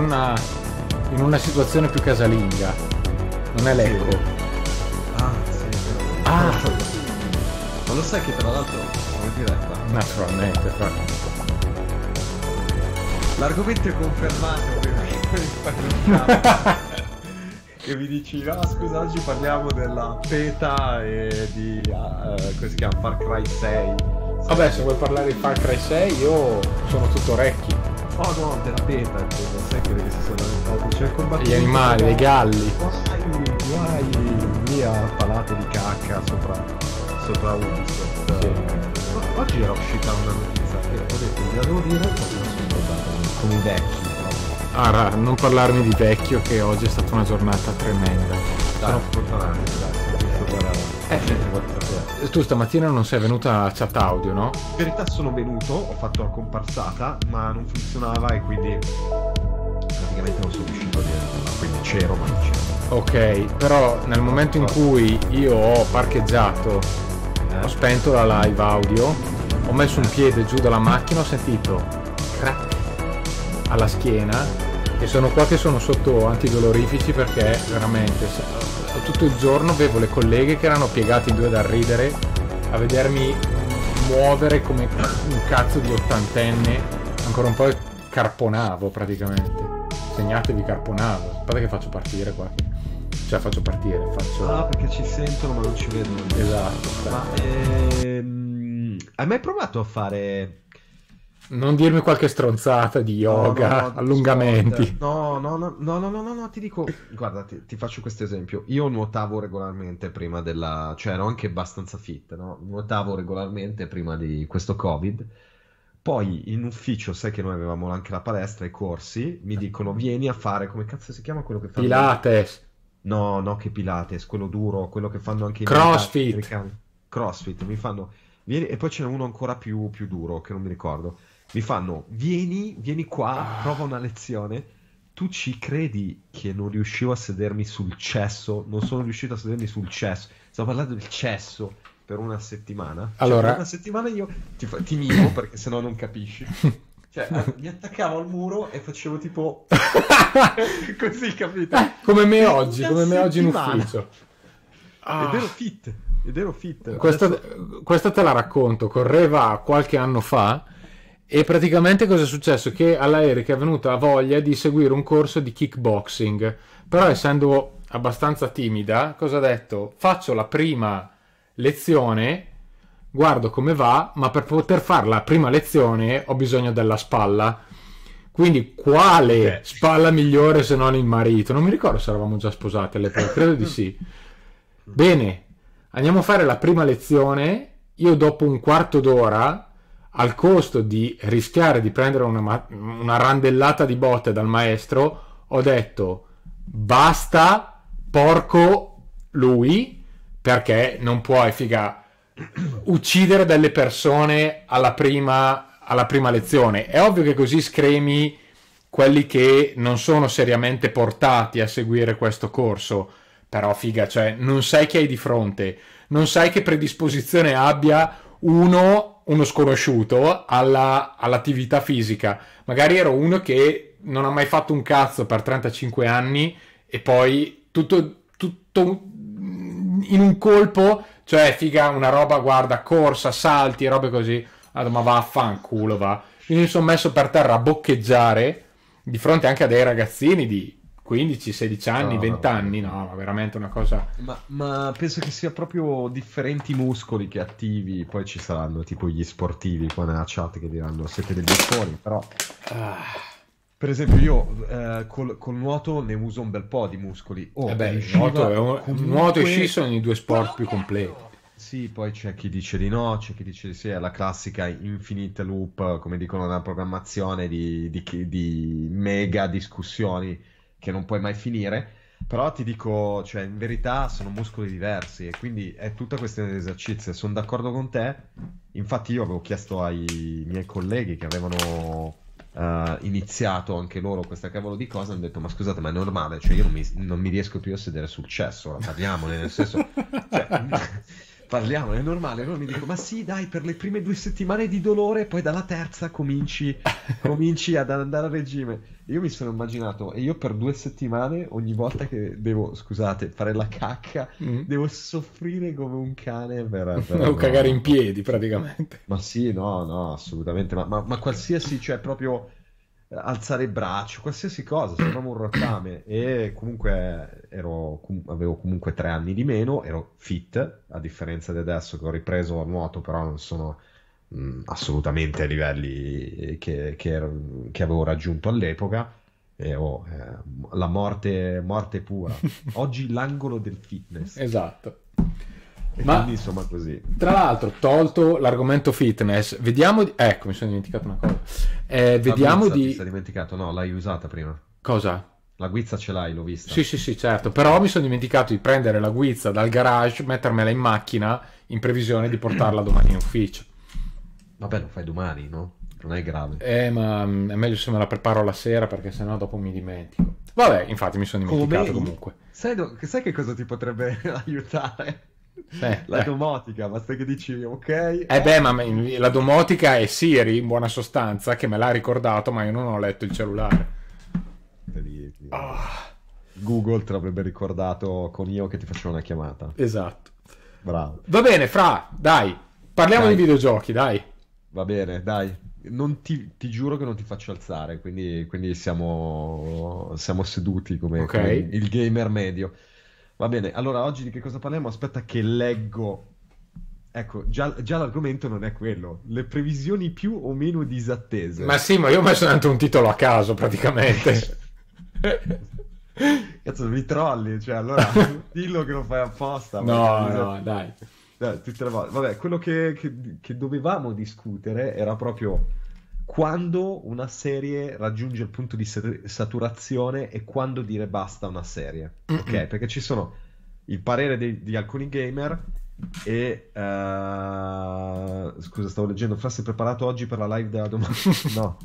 si ritorna in una situazione più casalinga. Non è l'eco. Ah, sì. Ah. Ma lo sai che tra l'altro, come diretta, Naturalmente, fra. l'argomento è confermato ovviamente che mi dici no scusa oggi parliamo della beta e di ah, eh, come si chiama Far Cry 6 Vabbè, se vuoi parlare di Far Cry 6, io sono tutto orecchi. Oh no della beta intendo, sai quelli che si sono lamentati c'è il combattimento Gli animali, le galli. guai guai via palate di cacca sopra sopra Ubisoft Sì. O- oggi era uscita una notizia che ho detto sono scordata come i vecchi però. Ah, non parlarmi di vecchio, che oggi è stata una giornata tremenda. Dai, dai, sono giusto per... Eh, per. Tu stamattina non sei venuta a chat audio, no? In verità sono venuto, ho fatto la comparsata, ma non funzionava e quindi praticamente non sono riuscito a dirla, quindi c'ero ma non c'ero. Ok, però nel momento in cui io ho parcheggiato, Eh? ho spento la live audio, ho messo un piede giù dalla macchina, ho sentito crack alla schiena e sono qua che sono sotto antidolorifici perché veramente tutto il giorno avevo le colleghe che erano piegate in due dal ridere a vedermi muovere come un cazzo di ottantenne, ancora un po' carponavo praticamente. Segnatevi carponavo. Aspetta che faccio partire qua. Cioè faccio partire, faccio... Ah, perché ci sentono ma non ci vedono. Esatto. Ma ehm, hai mai provato a fare Non dirmi qualche stronzata di yoga, No, no, no, allungamenti. No, no, no, no, no, no, ti dico, guarda, ti, ti faccio questo esempio. Io nuotavo regolarmente prima della, cioè ero anche abbastanza fit, no? Nuotavo regolarmente prima di questo Covid. Poi in ufficio, sai che noi avevamo anche la palestra, i corsi, mi dicono vieni a fare, come cazzo si chiama quello che fanno? Pilates. No, no, che Pilates, quello duro, quello che fanno anche i Crossfit. americani. Crossfit, mi fanno, vieni, e poi ce n'è uno ancora più, più duro, che non mi ricordo. Mi fanno, vieni, vieni qua, prova una lezione. Tu ci credi che non riuscivo a sedermi sul cesso? Non sono riuscito a sedermi sul cesso. Sto parlando del cesso per una settimana. Cioè, Allora- per una settimana io ti, ti mimo perché sennò non capisci. Cioè, mi attaccavo al muro e facevo tipo così, capito? Eh, come me oggi, come me oggi in ufficio. Ah. Ed ero fit, ed ero fit. Questa, Adesso- questa te la racconto, correva qualche anno fa e praticamente cosa è successo? Che alla Erika è venuta voglia di seguire un corso di kickboxing, però essendo abbastanza timida, cosa ha detto? Faccio la prima lezione, guardo come va, ma per poter fare la prima lezione ho bisogno della spalla. Quindi quale spalla migliore se non il marito? Non mi ricordo se eravamo già sposati all'epoca, credo di sì. Bene, andiamo a fare la prima lezione. Io dopo un quarto d'ora, al costo di rischiare di prendere una, una randellata di botte dal maestro, ho detto basta, porco lui, perché non puoi, figa, uccidere delle persone alla prima, alla prima lezione. È ovvio che così scremi quelli che non sono seriamente portati a seguire questo corso. Però, figa, cioè, non sai chi hai di fronte, non sai che predisposizione abbia uno, uno sconosciuto alla- all'attività fisica. Magari ero uno che non ha mai fatto un cazzo per 35 anni e poi tutto, tutto in un colpo, cioè, figa, una roba, guarda, corsa, salti, robe così. Ah, ma vaffanculo, va. Quindi mi sono messo per terra a boccheggiare di fronte anche a dei ragazzini di 15, 16 anni, No, 20 no. anni, no, ma veramente una cosa... Ma, ma penso che sia proprio differenti muscoli che attivi. Poi ci saranno tipo gli sportivi qua nella chat che diranno siete degli spori, però per esempio io eh, col, col nuoto ne uso un bel po' di muscoli. Oh, Eh beh, il nuoto, è un- comunque- nuoto e sci sono i due sport più completi. Sì, poi c'è chi dice di no, c'è chi dice di sì, è la classica infinite loop, come dicono nella programmazione, di, di- di mega discussioni che non puoi mai finire. Però ti dico, cioè, in verità sono muscoli diversi e quindi è tutta questione di esercizio. Sono d'accordo con te. Infatti, io avevo chiesto ai miei colleghi che avevano eh, iniziato anche loro questa cavolo di cosa. Hanno detto: Ma scusate, ma è normale? Cioè, io non mi, non mi riesco più a sedere sul cesso. Parliamone, nel senso, cioè, Parliamo, è normale. Allora mi dico, ma sì, dai, per le prime due settimane di dolore, poi dalla terza cominci, cominci ad andare a regime. Io mi sono immaginato, e io per due settimane, ogni volta che devo, scusate, fare la cacca, mm. devo soffrire come un cane per... per o cagare in piedi, praticamente. Ma sì, no, no, assolutamente. Ma, ma, ma qualsiasi, cioè proprio alzare il braccio, qualsiasi cosa, sembrava un rottame e comunque ero, avevo comunque tre anni di meno, ero fit, a differenza di adesso che ho ripreso a nuoto, però non sono mh, assolutamente ai livelli che, che, che, avevo raggiunto all'epoca. E ho eh, la morte, morte pura. Oggi l'angolo del fitness. Esatto. E Ma, quindi insomma così. Tra l'altro, tolto l'argomento fitness, vediamo di... Ecco, mi sono dimenticato una cosa. Eh, vediamo guizza, di... Ti sei dimenticato? No, l'hai usata prima. Cosa? La guizza ce l'hai, l'ho vista. Sì, sì, sì, certo. Però mi sono dimenticato di prendere la guizza dal garage, mettermela in macchina in previsione di portarla domani in ufficio. Vabbè, lo fai domani, no? Non è grave. Eh, ma è meglio se me la preparo la sera perché sennò dopo mi dimentico. Vabbè, infatti mi sono dimenticato Come... comunque. Sai, sai che cosa ti potrebbe aiutare? Eh, la eh. domotica, basta che dici ok. Eh beh, ma la domotica è Siri in buona sostanza che me l'ha ricordato, ma io non ho letto il cellulare. Oh. Google te l'avrebbe ricordato con io che ti facevo una chiamata. Esatto. Bravo. Va bene, Fra, dai, parliamo dai. di videogiochi, dai. Va bene, dai. Ti, ti, giuro che non ti faccio alzare, quindi, quindi siamo, siamo, seduti come, okay. come il gamer medio. Va bene, allora oggi di che cosa parliamo? Aspetta che leggo. Ecco, già, già l'argomento non è quello. Le previsioni più o meno disattese. Ma sì, ma io ho messo anche un titolo a caso praticamente. Cazzo, mi trolli, cioè allora dillo che lo fai apposta. No, no, dai. dai tutte le volte. Vabbè, quello che, che, che dovevamo discutere era proprio quando una serie raggiunge il punto di saturazione e quando dire basta una serie. Mm-mm. Ok, perché ci sono il parere di, di alcuni gamer e uh... scusa, stavo leggendo. Fra sei preparato oggi per la live della domani? no,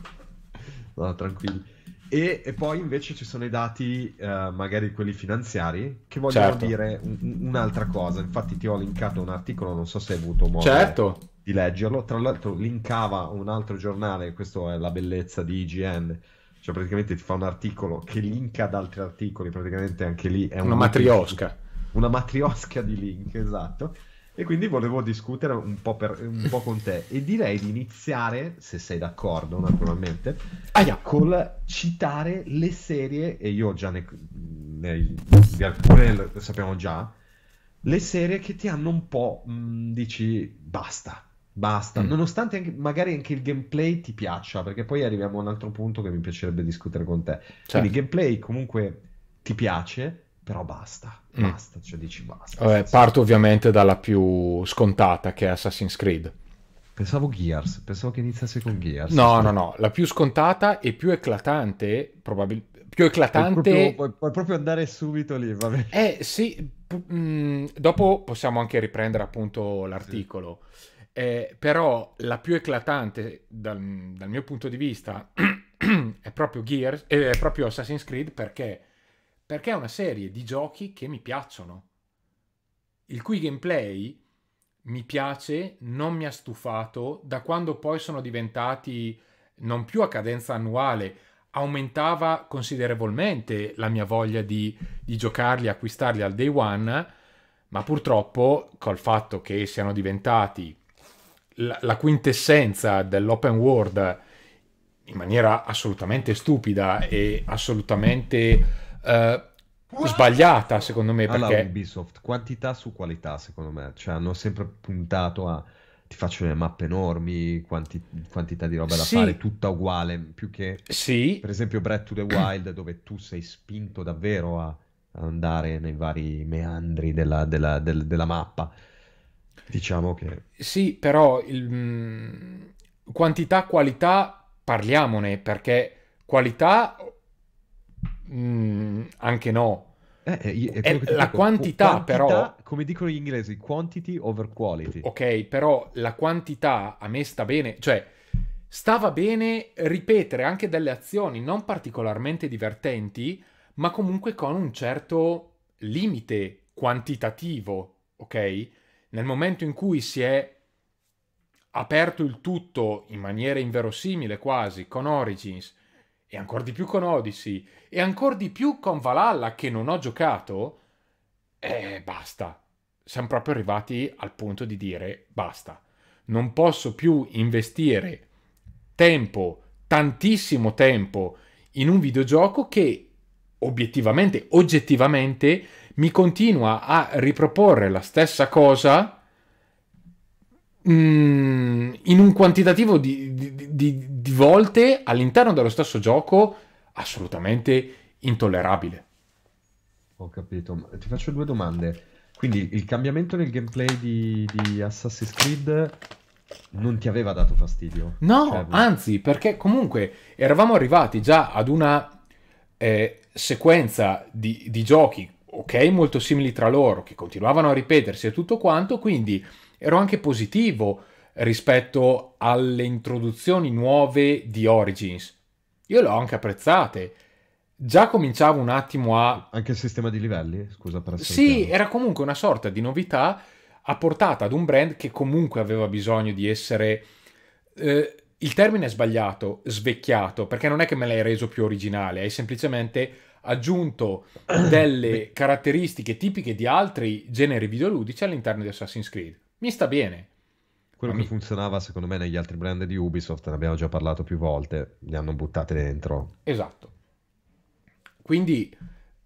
no, tranquilli. E, e, poi invece ci sono i dati, uh, magari quelli finanziari, che vogliono certo. dire un, un'altra cosa. Infatti, ti ho linkato un articolo, non so se hai avuto modo. Certo di leggerlo. Tra l'altro linkava un altro giornale, questa è la bellezza di IGN, cioè praticamente ti fa un articolo che linka ad altri articoli, praticamente anche lì è una un matriosca. Una matriosca di link, esatto. E quindi volevo discutere un po', per, un po', con te e direi di iniziare, se sei d'accordo naturalmente, ah, col citare le serie, e io già ne, ne, di alcune le sappiamo già, le serie che ti hanno un po', mh, dici, basta, Basta, mm. nonostante anche, magari anche il gameplay ti piaccia, perché poi arriviamo a un altro punto che mi piacerebbe discutere con te. Certo. Quindi il gameplay comunque ti piace, però basta, mm. basta, cioè dici basta. Vabbè, parto ovviamente dalla più scontata che è Assassin's Creed. Pensavo Gears, pensavo che iniziasse con Gears. No, no, no, la più scontata e più eclatante, probabilmente più eclatante. Puoi proprio, puoi, puoi proprio, andare subito lì, va bene. Eh sì, p- mh, mm, dopo possiamo anche riprendere appunto l'articolo. Sì. Eh, però la più eclatante dal, dal mio punto di vista è proprio Gears, eh, è proprio Assassin's Creed perché, perché è una serie di giochi che mi piacciono. Il cui gameplay mi piace, non mi ha stufato, da quando poi sono diventati non più a cadenza annuale, aumentava considerevolmente la mia voglia di, di giocarli, acquistarli al day one, ma purtroppo col fatto che siano diventati la, la quintessenza dell'open world in maniera assolutamente stupida e assolutamente uh, sbagliata secondo me perché Alla Ubisoft quantità su qualità secondo me cioè hanno sempre puntato a ti faccio delle mappe enormi quanti, quantità di roba da sì. fare tutta uguale più che sì. per esempio Breath to the Wild dove tu sei spinto davvero a, a andare nei vari meandri della, della, del, della mappa Diciamo che... Sì, però il, mh, quantità, qualità, parliamone, perché qualità mh, anche no. Eh, eh è, è la dico, quantità, quantità, però... Come dicono gli inglesi, quantity over quality. Ok, però la quantità a me sta bene, cioè stava bene ripetere anche delle azioni non particolarmente divertenti, ma comunque con un certo limite quantitativo, ok? nel momento in cui si è aperto il tutto in maniera inverosimile quasi con Origins e ancora di più con Odyssey e ancora di più con Valhalla che non ho giocato, eh, basta. Siamo proprio arrivati al punto di dire basta. Non posso più investire tempo, tantissimo tempo in un videogioco che obiettivamente, oggettivamente mi continua a riproporre la stessa cosa mm, in un quantitativo di, di, di, di volte all'interno dello stesso gioco assolutamente intollerabile. Ho capito. Ti faccio due domande. Quindi il cambiamento nel gameplay di, di Assassin's Creed non ti aveva dato fastidio? No, cioè... anzi, perché comunque eravamo arrivati già ad una eh, sequenza di, di, giochi, ok, molto simili tra loro, che continuavano a ripetersi e tutto quanto, quindi ero anche positivo rispetto alle introduzioni nuove di Origins. Io le ho anche apprezzate. Già cominciavo un attimo a... Anche il sistema di livelli, scusa per essere Sì, chiaro. era comunque una sorta di novità apportata ad un brand che comunque aveva bisogno di essere... Eh, il termine è sbagliato, svecchiato, perché non è che me l'hai reso più originale, hai semplicemente aggiunto delle caratteristiche tipiche di altri generi videoludici all'interno di Assassin's Creed. Mi sta bene. Quello Ma che mi... funzionava secondo me negli altri brand di Ubisoft, ne abbiamo già parlato più volte, li hanno buttate dentro. Esatto. Quindi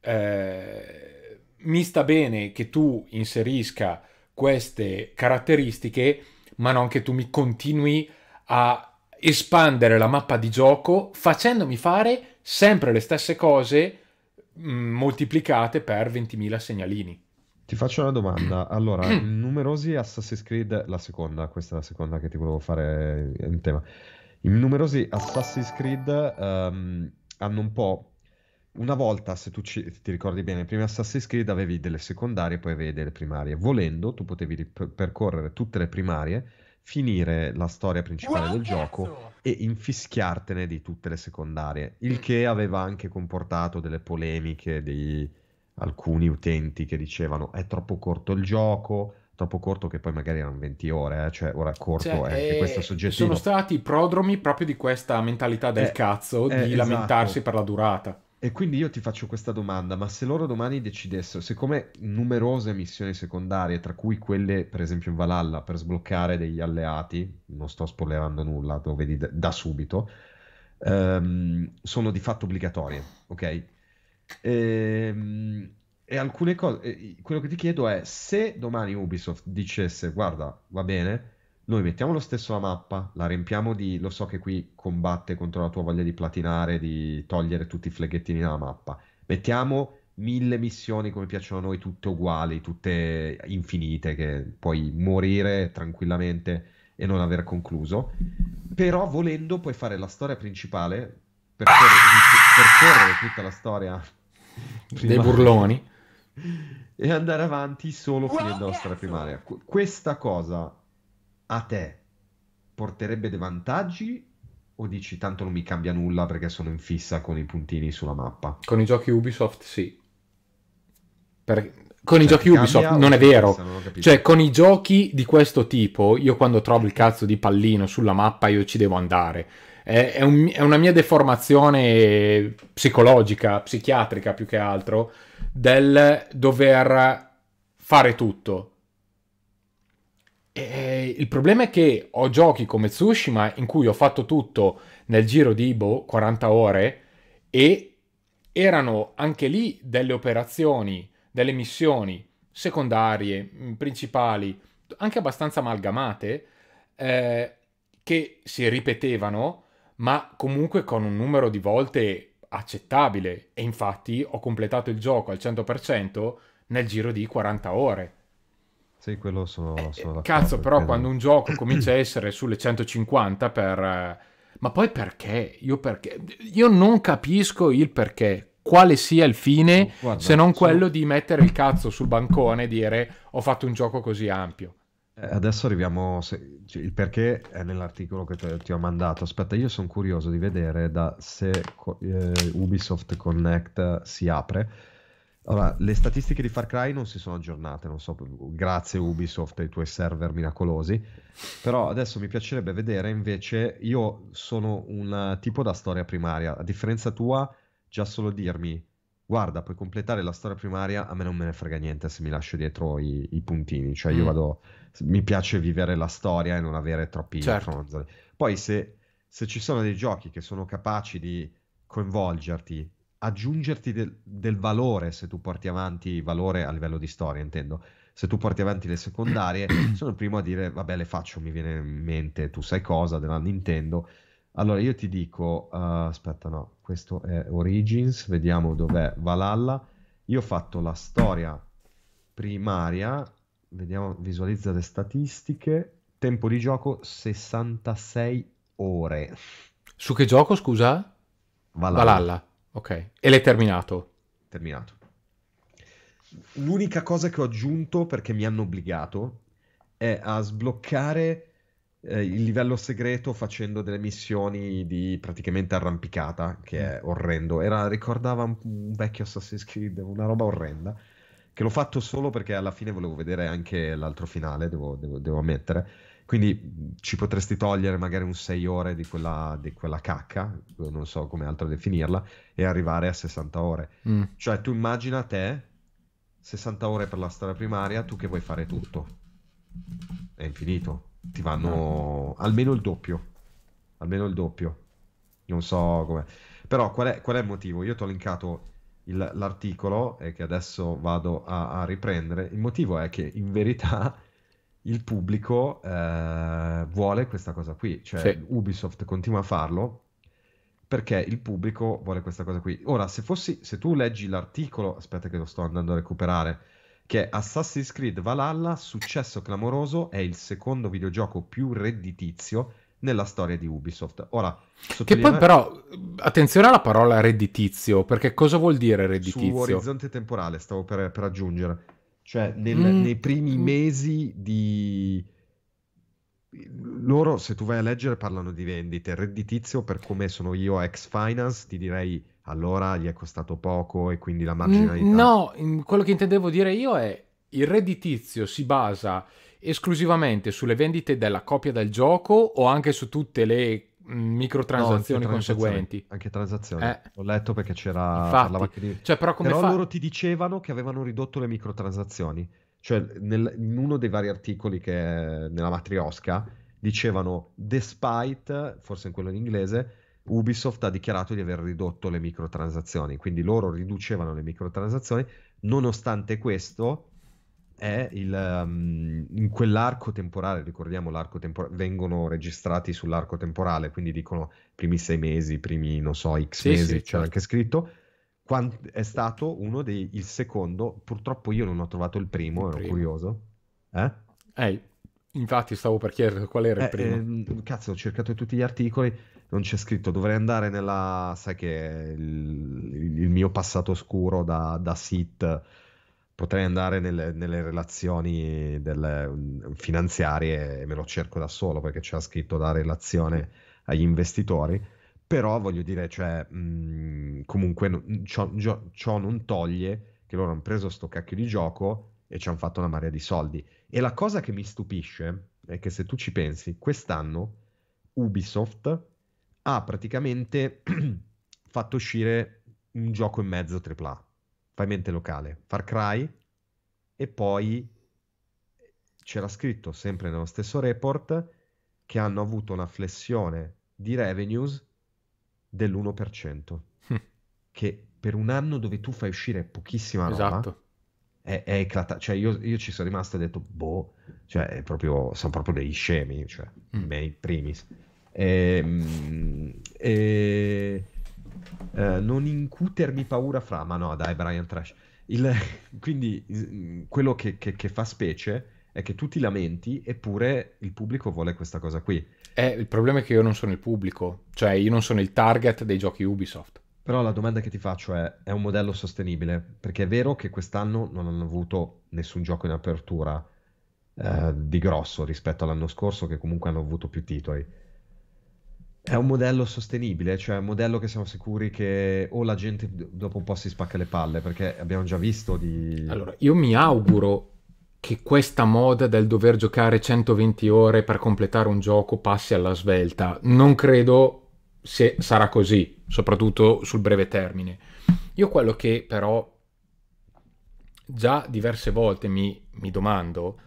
eh, mi sta bene che tu inserisca queste caratteristiche, ma non che tu mi continui a espandere la mappa di gioco facendomi fare sempre le stesse cose mh, mm, moltiplicate per 20.000 segnalini. Ti faccio una domanda. Allora, numerosi Assassin's Creed, la seconda, questa è la seconda che ti volevo fare in tema. I numerosi Assassin's Creed um, hanno un po' una volta, se tu ci, ti ricordi bene, prima Assassin's Creed avevi delle secondarie e poi avevi delle primarie. Volendo, tu potevi rip- percorrere tutte le primarie, finire la storia principale wow, del cazzo! gioco e infischiartene di tutte le secondarie. Il che aveva anche comportato delle polemiche di alcuni utenti che dicevano è troppo corto il gioco, troppo corto che poi magari erano 20 ore, eh? cioè ora corto cioè, è eh, questo soggettivo. Sono stati prodromi proprio di questa mentalità del eh, cazzo, di esatto. lamentarsi per la durata. E quindi io ti faccio questa domanda, ma se loro domani decidessero, siccome numerose missioni secondarie, tra cui quelle per esempio in Valhalla per sbloccare degli alleati, non sto spoilerando nulla, lo vedi da subito, ehm, sono di fatto obbligatorie, ok? E, ehm, e alcune cose, quello che ti chiedo è se domani Ubisoft dicesse guarda, va bene, noi mettiamo lo stesso la mappa, la riempiamo di... Lo so che qui combatte contro la tua voglia di platinare, di togliere tutti i fleghettini dalla mappa. Mettiamo mille missioni come piacciono a noi, tutte uguali, tutte infinite, che puoi morire tranquillamente e non aver concluso. Però volendo puoi fare la storia principale, percorrere, percorrere tutta la storia dei burloni e andare avanti solo finendo la storia primaria. Questa cosa a te porterebbe dei vantaggi o dici tanto non mi cambia nulla perché sono in fissa con i puntini sulla mappa? Con i giochi Ubisoft sì. Per... Con cioè, i giochi Ubisoft non è vero. Non cioè, con i giochi di questo tipo, io quando trovo il cazzo di pallino sulla mappa, io ci devo andare. È, un, è una mia deformazione psicologica, psichiatrica più che altro, del dover fare tutto. E il problema è che ho giochi come Tsushima in cui ho fatto tutto nel giro di boh, 40 ore e erano anche lì delle operazioni, delle missioni secondarie, mm, principali, anche abbastanza amalgamate, eh, che si ripetevano, ma comunque con un numero di volte accettabile. E infatti ho completato il gioco al 100% nel giro di 40 ore. Sì, quello sono, eh, sono Cazzo, però quando un gioco comincia a essere sulle 150 per... Eh, ma poi perché? Io perché? Io non capisco il perché. Quale sia il fine Guarda, se non quello sono... di mettere il cazzo sul bancone e dire ho fatto un gioco così ampio. Eh, adesso arriviamo, se, cioè, il perché è nell'articolo che te, ti ho mandato. Aspetta, io sono curioso di vedere da se eh, Ubisoft Connect si apre Allora, le statistiche di Far Cry non si sono aggiornate, non so, grazie Ubisoft e ai tuoi server miracolosi, però adesso mi piacerebbe vedere invece, io sono un tipo da storia primaria, a differenza tua, già solo dirmi, guarda, puoi completare la storia primaria, a me non me ne frega niente se mi lascio dietro i, i puntini, cioè io mm. vado, mi piace vivere la storia e non avere troppi certo. fronzoli. Poi se, se ci sono dei giochi che sono capaci di coinvolgerti aggiungerti del, del, valore se tu porti avanti valore a livello di storia, intendo. Se tu porti avanti le secondarie, sono il primo a dire vabbè, le faccio, mi viene in mente, tu sai cosa della Nintendo. Allora io ti dico, uh, aspetta, no, questo è Origins, vediamo dov'è Valhalla. Io ho fatto la storia primaria, vediamo, visualizza le statistiche. Tempo di gioco 66 ore. Su che gioco, scusa? Valhalla. Valhalla. Ok, e l'hai terminato? Terminato. L'unica cosa che ho aggiunto perché mi hanno obbligato è a sbloccare eh, il livello segreto facendo delle missioni di praticamente arrampicata, che è orrendo. Era, ricordava un, un vecchio Assassin's Creed, una roba orrenda. Che l'ho fatto solo perché alla fine volevo vedere anche l'altro finale, devo, devo, devo ammettere quindi ci potresti togliere magari un 6 ore di quella, di quella, cacca, non so come altro definirla, e arrivare a 60 ore. Mm. Cioè tu immagina te 60 ore per la storia primaria, tu che vuoi fare tutto. È infinito. Ti vanno mm. almeno il doppio. Almeno il doppio. Non so come. Però qual è, qual è il motivo? Io ti ho linkato il, l'articolo e che adesso vado a, a riprendere. Il motivo è che in verità il pubblico eh, vuole questa cosa qui, cioè sì. Ubisoft continua a farlo perché il pubblico vuole questa cosa qui. Ora, se, fossi, se tu leggi l'articolo, aspetta che lo sto andando a recuperare, che Assassin's Creed Valhalla, successo clamoroso, è il secondo videogioco più redditizio nella storia di Ubisoft. Ora, sottolinea... Che poi però, attenzione alla parola redditizio, perché cosa vuol dire redditizio? Su orizzonte temporale, stavo per, per aggiungere cioè, nel, mm. nei primi mm. mesi di... Loro, se tu vai a leggere, parlano di vendite. Redditizio, per come sono io ex finance, ti direi allora gli è costato poco e quindi la marginalità... No, quello che intendevo dire io è il redditizio si basa esclusivamente sulle vendite della copia del gioco o anche su tutte le microtransazioni no, conseguenti. Anche transazioni. Eh. Ho letto perché c'era... Infatti, di... cioè, però, come però fa... loro ti dicevano che avevano ridotto le microtransazioni. Cioè, nel, in uno dei vari articoli che nella matriosca dicevano, despite, forse in quello in inglese, Ubisoft ha dichiarato di aver ridotto le microtransazioni. Quindi loro riducevano le microtransazioni. Nonostante questo, è il, um, in quell'arco temporale, ricordiamo l'arco temporale, vengono registrati sull'arco temporale, quindi dicono primi sei mesi, primi non so, x sì, mesi, sì, c'è certo. anche scritto. Quant- è stato uno dei, il secondo, purtroppo io non ho trovato il primo, il ero primo. curioso. Eh? Eh, infatti stavo per chiedere qual era il eh, primo. Eh, cazzo, ho cercato tutti gli articoli, non c'è scritto, dovrei andare nella, sai che il, il mio passato oscuro da, da sit potrei andare nelle, nelle relazioni delle, mm, finanziarie e me lo cerco da solo perché c'è scritto da relazione agli investitori. Però voglio dire cioè, mh, mm, comunque ciò, ciò, non toglie che loro hanno preso sto cacchio di gioco e ci hanno fatto una marea di soldi. E la cosa che mi stupisce è che se tu ci pensi quest'anno Ubisoft ha praticamente fatto uscire un gioco in mezzo AAA mente locale, Far Cry e poi c'era scritto sempre nello stesso report che hanno avuto una flessione di revenues dell'1%, hm. che per un anno dove tu fai uscire pochissima roba esatto. è, è eclatante. Cioè io, io, ci sono rimasto e ho detto, boh, cioè è proprio, sono proprio dei scemi, cioè, mm. me in primis. Ehm, e, e, eh, non incutermi paura fra, ma no, dai, Brian Trash. Il, quindi quello che, che, che, fa specie è che tu ti lamenti, eppure il pubblico vuole questa cosa qui. Eh, il problema è che io non sono il pubblico, cioè io non sono il target dei giochi Ubisoft. Però la domanda che ti faccio è, è un modello sostenibile? Perché è vero che quest'anno non hanno avuto nessun gioco in apertura eh, di grosso rispetto all'anno scorso, che comunque hanno avuto più titoli È un modello sostenibile, cioè un modello che siamo sicuri che o la gente dopo un po' si spacca le palle, perché abbiamo già visto di... Allora, io mi auguro che questa moda del dover giocare 120 ore per completare un gioco passi alla svelta. Non credo se sarà così, soprattutto sul breve termine. Io quello che però già diverse volte mi, mi domando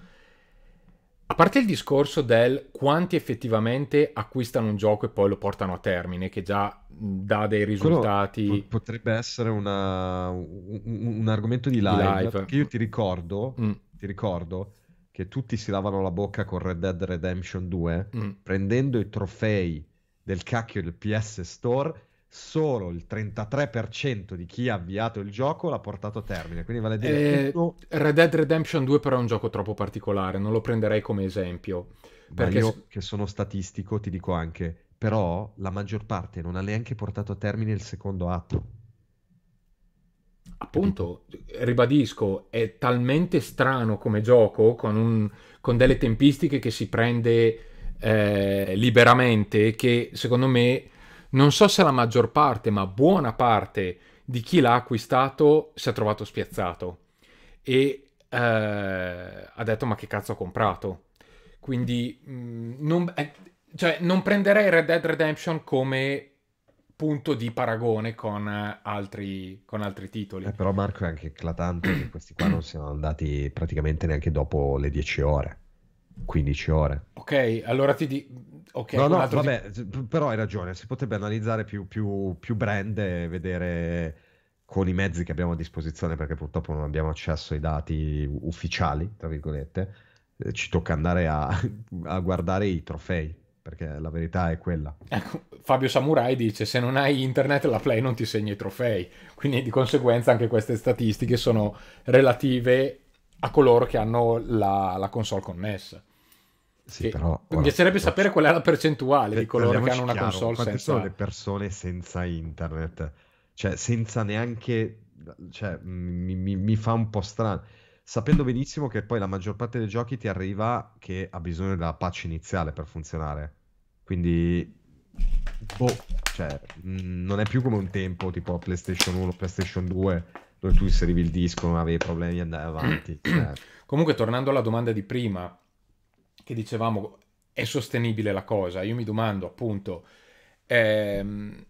a parte il discorso del quanti effettivamente acquistano un gioco e poi lo portano a termine, che già dà dei risultati. Quello potrebbe essere una, un, un, argomento di live, live. Perché io ti ricordo, mm. ti ricordo che tutti si lavano la bocca con Red Dead Redemption 2 mm. prendendo i trofei del cacchio del PS Store solo il 33% di chi ha avviato il gioco l'ha portato a termine. Quindi vale a dire eh, tutto... Red Dead Redemption 2 però è un gioco troppo particolare, non lo prenderei come esempio. Perché io che sono statistico ti dico anche, però la maggior parte non ha neanche portato a termine il secondo atto. Appunto, ribadisco, è talmente strano come gioco, con, un, con delle tempistiche che si prende eh, liberamente, che secondo me non so se la maggior parte, ma buona parte di chi l'ha acquistato si è trovato spiazzato e eh, ha detto ma che cazzo ho comprato. Quindi mh, mm, non, eh, cioè, non prenderei Red Dead Redemption come punto di paragone con altri, con altri titoli. Eh, però Marco è anche eclatante che questi qua non siano andati praticamente neanche dopo le 10 ore, 15 ore. Ok, allora ti dico Okay, no, no, vabbè, tipo... però hai ragione, si potrebbe analizzare più, più, più brand e vedere con i mezzi che abbiamo a disposizione, perché purtroppo non abbiamo accesso ai dati ufficiali, tra virgolette, eh, ci tocca andare a, a, guardare i trofei, perché la verità è quella. Ecco, Fabio Samurai dice, se non hai internet la Play non ti segna i trofei, quindi di conseguenza anche queste statistiche sono relative a coloro che hanno la, la console connessa. Sì, però, mi piacerebbe ora, sapere qual è la percentuale di coloro che hanno una chiaro, console quante senza... sono le persone senza internet? Cioè, senza neanche... Cioè, mi, mi, mi, fa un po' strano. Sapendo benissimo che poi la maggior parte dei giochi ti arriva che ha bisogno della patch iniziale per funzionare. Quindi... Boh, cioè, non è più come un tempo, tipo PlayStation 1, PlayStation 2, dove tu inserivi il disco, non avevi problemi e andavi avanti. Cioè... Comunque, tornando alla domanda di prima, che dicevamo è sostenibile la cosa. Io mi domando appunto, ehm,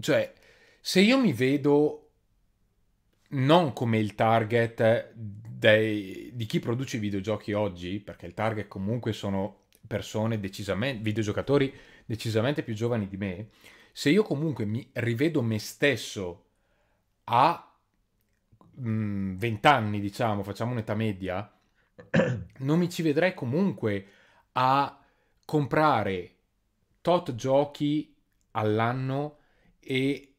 cioè, se io mi vedo non come il target dei, di chi produce i videogiochi oggi, perché il target comunque sono persone decisamente, videogiocatori decisamente più giovani di me, se io comunque mi rivedo me stesso a 20 mm, anni, diciamo, facciamo un'età media, non mi ci vedrei comunque a comprare tot giochi all'anno e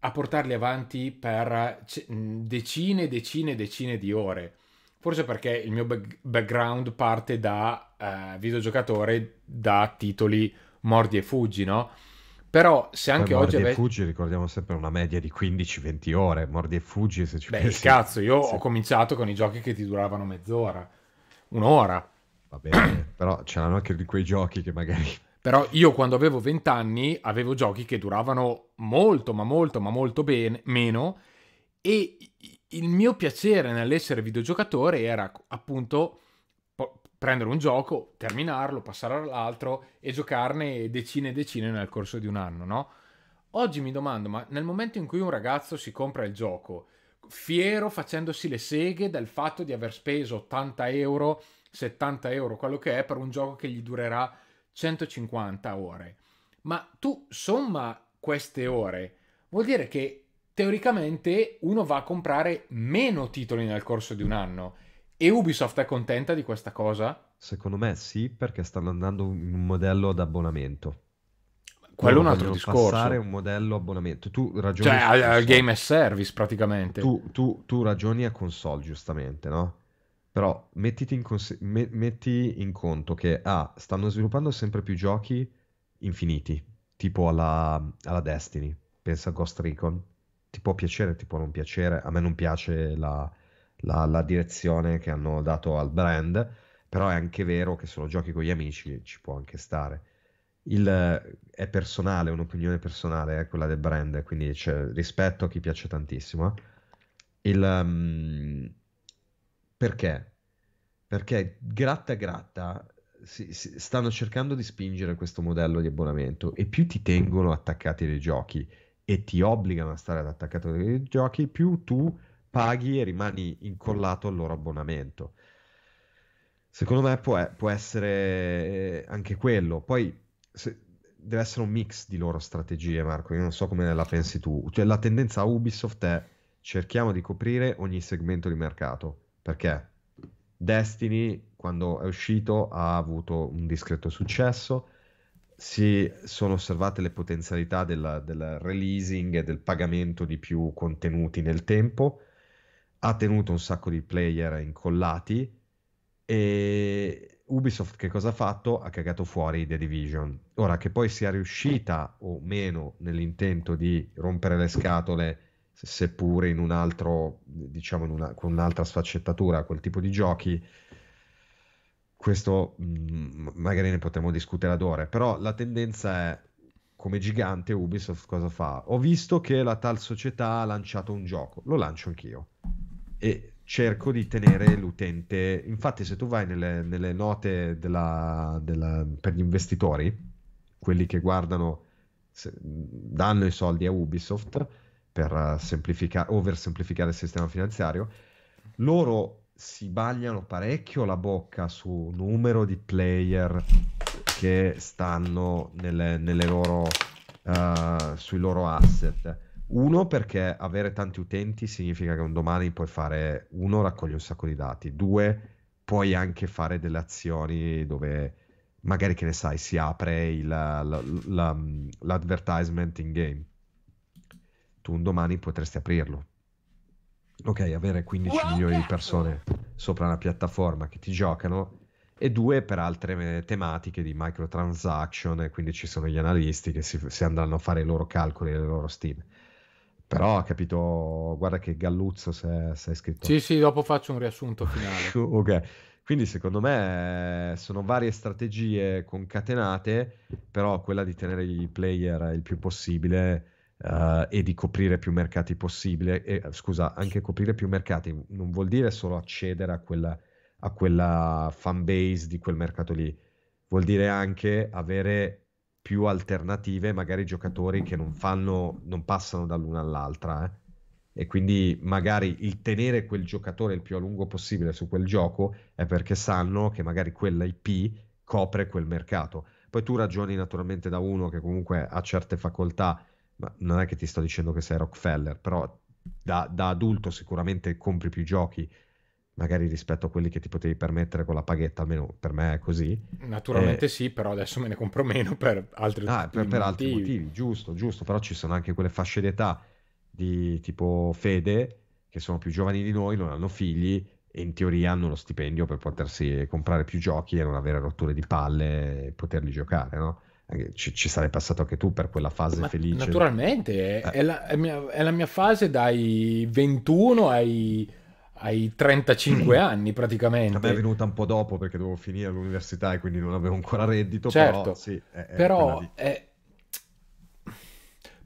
a portarli avanti per decine e decine e decine di ore. Forse perché il mio background parte da uh, videogiocatore da titoli mordi e fuggi, no? Però se anche Poi oggi... Mordi e Fuggi ricordiamo sempre una media di 15-20 ore, Mordi e Fuggi se ci Beh, pensi... cazzo, io sì. ho cominciato con i giochi che ti duravano mezz'ora, un'ora. Va bene, però c'erano anche di quei giochi che magari... Però io quando avevo 20 anni avevo giochi che duravano molto, ma molto, ma molto bene, meno, e il mio piacere nell'essere videogiocatore era appunto prendere un gioco, terminarlo, passare all'altro e giocarne decine e decine nel corso di un anno, no? Oggi mi domando, ma nel momento in cui un ragazzo si compra il gioco, fiero facendosi le seghe del fatto di aver speso 80 euro, 70 euro, quello che è, per un gioco che gli durerà 150 ore. Ma tu somma queste ore, vuol dire che teoricamente uno va a comprare meno titoli nel corso di un anno e Ubisoft è contenta di questa cosa? Secondo me sì, perché stanno andando in un modello ad abbonamento. Quello è un altro discorso. passare un modello abbonamento. Tu ragioni cioè, al game as service praticamente. Tu, tu, tu, ragioni a console, giustamente, no? Però mettiti in, cons- me- metti in conto che ah, stanno sviluppando sempre più giochi infiniti, tipo alla, alla Destiny. Pensa a Ghost Recon. Ti può piacere, ti può non piacere. A me non piace la, la, la direzione che hanno dato al brand, però è anche vero che se lo giochi con gli amici ci può anche stare. il, è personale, un'opinione personale, è quella del brand, quindi c'è rispetto a chi piace tantissimo. Eh. Il, um, perché? Perché gratta gratta si, si, stanno cercando di spingere questo modello di abbonamento e più ti tengono attaccati ai giochi e ti obbligano a stare attaccato ai giochi, più tu paghi e rimani incollato al loro abbonamento. Secondo me può, può essere anche quello. Poi se, deve essere un mix di loro strategie, Marco. Io non so come la pensi tu. Cioè, la tendenza a Ubisoft è cerchiamo di coprire ogni segmento di mercato. Perché Destiny, quando è uscito, ha avuto un discreto successo. Si sono osservate le potenzialità del, del releasing e del pagamento di più contenuti nel tempo. Ha tenuto un sacco di player incollati e Ubisoft che cosa ha fatto? Ha cagato fuori The Division. Ora che poi sia riuscita o meno nell'intento di rompere le scatole, seppure in un altro, diciamo, in una, con un'altra sfaccettatura, quel tipo di giochi, questo mh, mm, magari ne potremo discutere ad ore, però la tendenza è come gigante Ubisoft cosa fa? Ho visto che la tal società ha lanciato un gioco, lo lancio anch'io. E cerco di tenere l'utente. Infatti, se tu vai nelle, nelle note della, della, per gli investitori, quelli che guardano, se, danno i soldi a Ubisoft per semplificare, oversemplificare il sistema finanziario, loro si bagliano parecchio la bocca su numero di player che stanno nelle, nelle loro, uh, sui loro asset uno, perché avere tanti utenti significa che un domani puoi fare, uno, raccogli un sacco di dati, due, puoi anche fare delle azioni dove magari, che ne sai, si apre il, la, la, l'advertisement in game. Tu un domani potresti aprirlo. Ok, avere 15 well, milioni di persone sopra una piattaforma che ti giocano e due per altre tematiche di microtransaction e quindi ci sono gli analisti che si, si andranno a fare i loro calcoli e le loro stime. Però ha capito, guarda che Galluzzo si è iscritto. Sì, sì, dopo faccio un riassunto finale. ok, quindi secondo me sono varie strategie concatenate, però quella di tenere i player il più possibile uh, e di coprire più mercati possibile, e, scusa, anche coprire più mercati non vuol dire solo accedere a quella, a quella fan base di quel mercato lì, vuol dire anche avere più alternative, magari giocatori che non fanno, non passano dall'una all'altra. Eh? E quindi magari il tenere quel giocatore il più a lungo possibile su quel gioco è perché sanno che magari quella IP copre quel mercato. Poi tu ragioni naturalmente da uno che comunque ha certe facoltà, ma non è che ti sto dicendo che sei Rockefeller, però da, da adulto sicuramente compri più giochi magari rispetto a quelli che ti potevi permettere con la paghetta, almeno per me è così. Naturalmente eh, sì, però adesso me ne compro meno per altri, ah, per, per altri motivi. Giusto, giusto, però ci sono anche quelle fasce d'età di tipo Fede che sono più giovani di noi, non hanno figli e in teoria hanno lo stipendio per potersi comprare più giochi e non avere rotture di palle e poterli giocare, no? Ci, ci sarei passato anche tu per quella fase Ma felice. Naturalmente, è, eh. è, la, è, mia, è la mia fase dai 21 ai ai 35 anni praticamente. A me è venuta un po' dopo perché dovevo finire l'università e quindi non avevo ancora reddito, certo, però sì, è, è però è...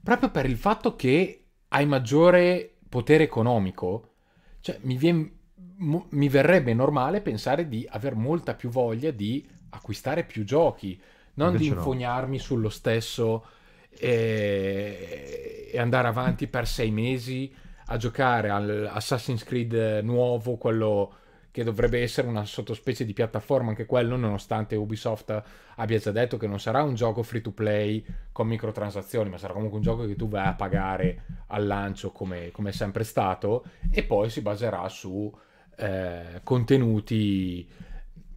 proprio per il fatto che hai maggiore potere economico, cioè mi, vien... mi verrebbe normale pensare di aver molta più voglia di acquistare più giochi, non Invece di infognarmi no. sullo stesso e... e andare avanti per sei mesi a giocare all'Assassin's Creed nuovo, quello che dovrebbe essere una sottospecie di piattaforma, anche quello, nonostante Ubisoft abbia già detto che non sarà un gioco free to play con microtransazioni, ma sarà comunque un gioco che tu vai a pagare al lancio come, come è sempre stato, e poi si baserà su eh, contenuti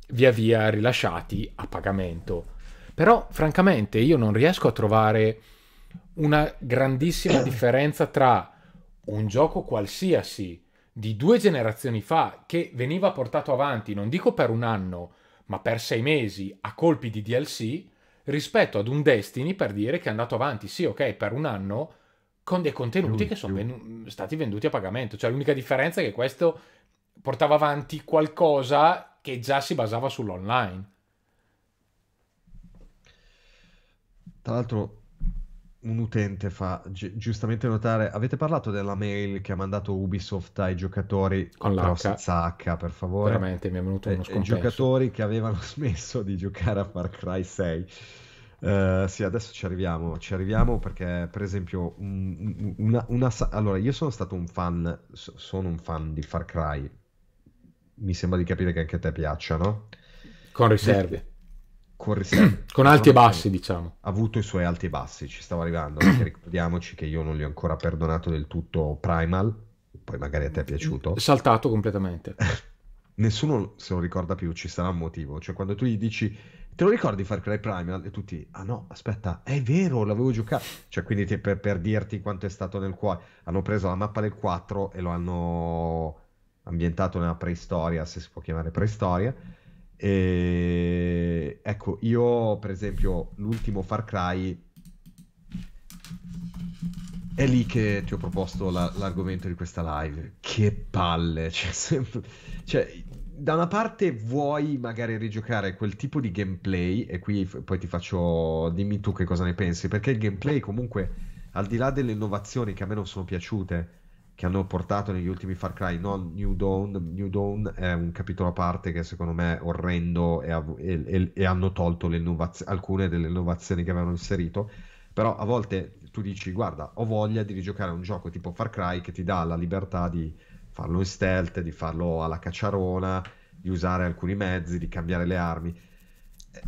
via via rilasciati a pagamento. Però, francamente, io non riesco a trovare una grandissima differenza tra un gioco qualsiasi di due generazioni fa che veniva portato avanti, non dico per un anno, ma per sei mesi a colpi di DLC, rispetto ad un Destiny per dire che è andato avanti, sì, ok, per un anno con dei contenuti che sono venu- stati venduti a pagamento. Cioè l'unica differenza è che questo portava avanti qualcosa che già si basava sull'online. Tra l'altro, un utente fa gi- giustamente notare: avete parlato della mail che ha mandato Ubisoft ai giocatori Con l'H. senza H, per favore? Veramente mi è venuto uno e I scompenso. giocatori che avevano smesso di giocare a Far Cry 6. Eh, sì, adesso ci arriviamo, ci arriviamo perché, per esempio, un- un- una, una allora io sono stato un fan, so- sono un fan di Far Cry. Mi sembra di capire che anche a te piaccia, no? Con riserve. Con. Con alti e bassi, diciamo. ha avuto i suoi alti e bassi, ci stavo arrivando, perché ricordiamoci che io non gli ho ancora perdonato del tutto Primal, poi magari a te è piaciuto. Saltato completamente. Nessuno se lo ricorda più, ci sarà un motivo. Cioè, quando tu gli dici, te lo ricordi Far Cry Primal? E tutti, ah no, aspetta, è vero, l'avevo giocato. Cioè, quindi ti- per, per dirti quanto è stato nel cuore, hanno preso la mappa del 4 e lo hanno ambientato nella preistoria, se si può chiamare preistoria. E ecco, io per esempio l'ultimo Far Cry è lì che ti ho proposto la- l'argomento di questa live. Che palle, cioè, sempre- cioè, da una parte vuoi magari rigiocare quel tipo di gameplay e qui f- poi ti faccio, dimmi tu che cosa ne pensi, perché il gameplay comunque, al di là delle innovazioni che a me non sono piaciute, che hanno portato negli ultimi Far Cry, non New Dawn, New Dawn è un capitolo a parte che secondo me è orrendo e, e- e- hanno tolto alcune delle innovazioni che avevano inserito, però a volte tu dici, guarda, ho voglia di rigiocare un gioco tipo Far Cry che ti dà la libertà di farlo in stealth, di farlo alla cacciarona, di usare alcuni mezzi, di cambiare le armi.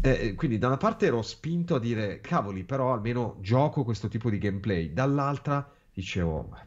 E- e quindi da una parte ero spinto a dire, cavoli, però almeno gioco questo tipo di gameplay, dall'altra dicevo, ma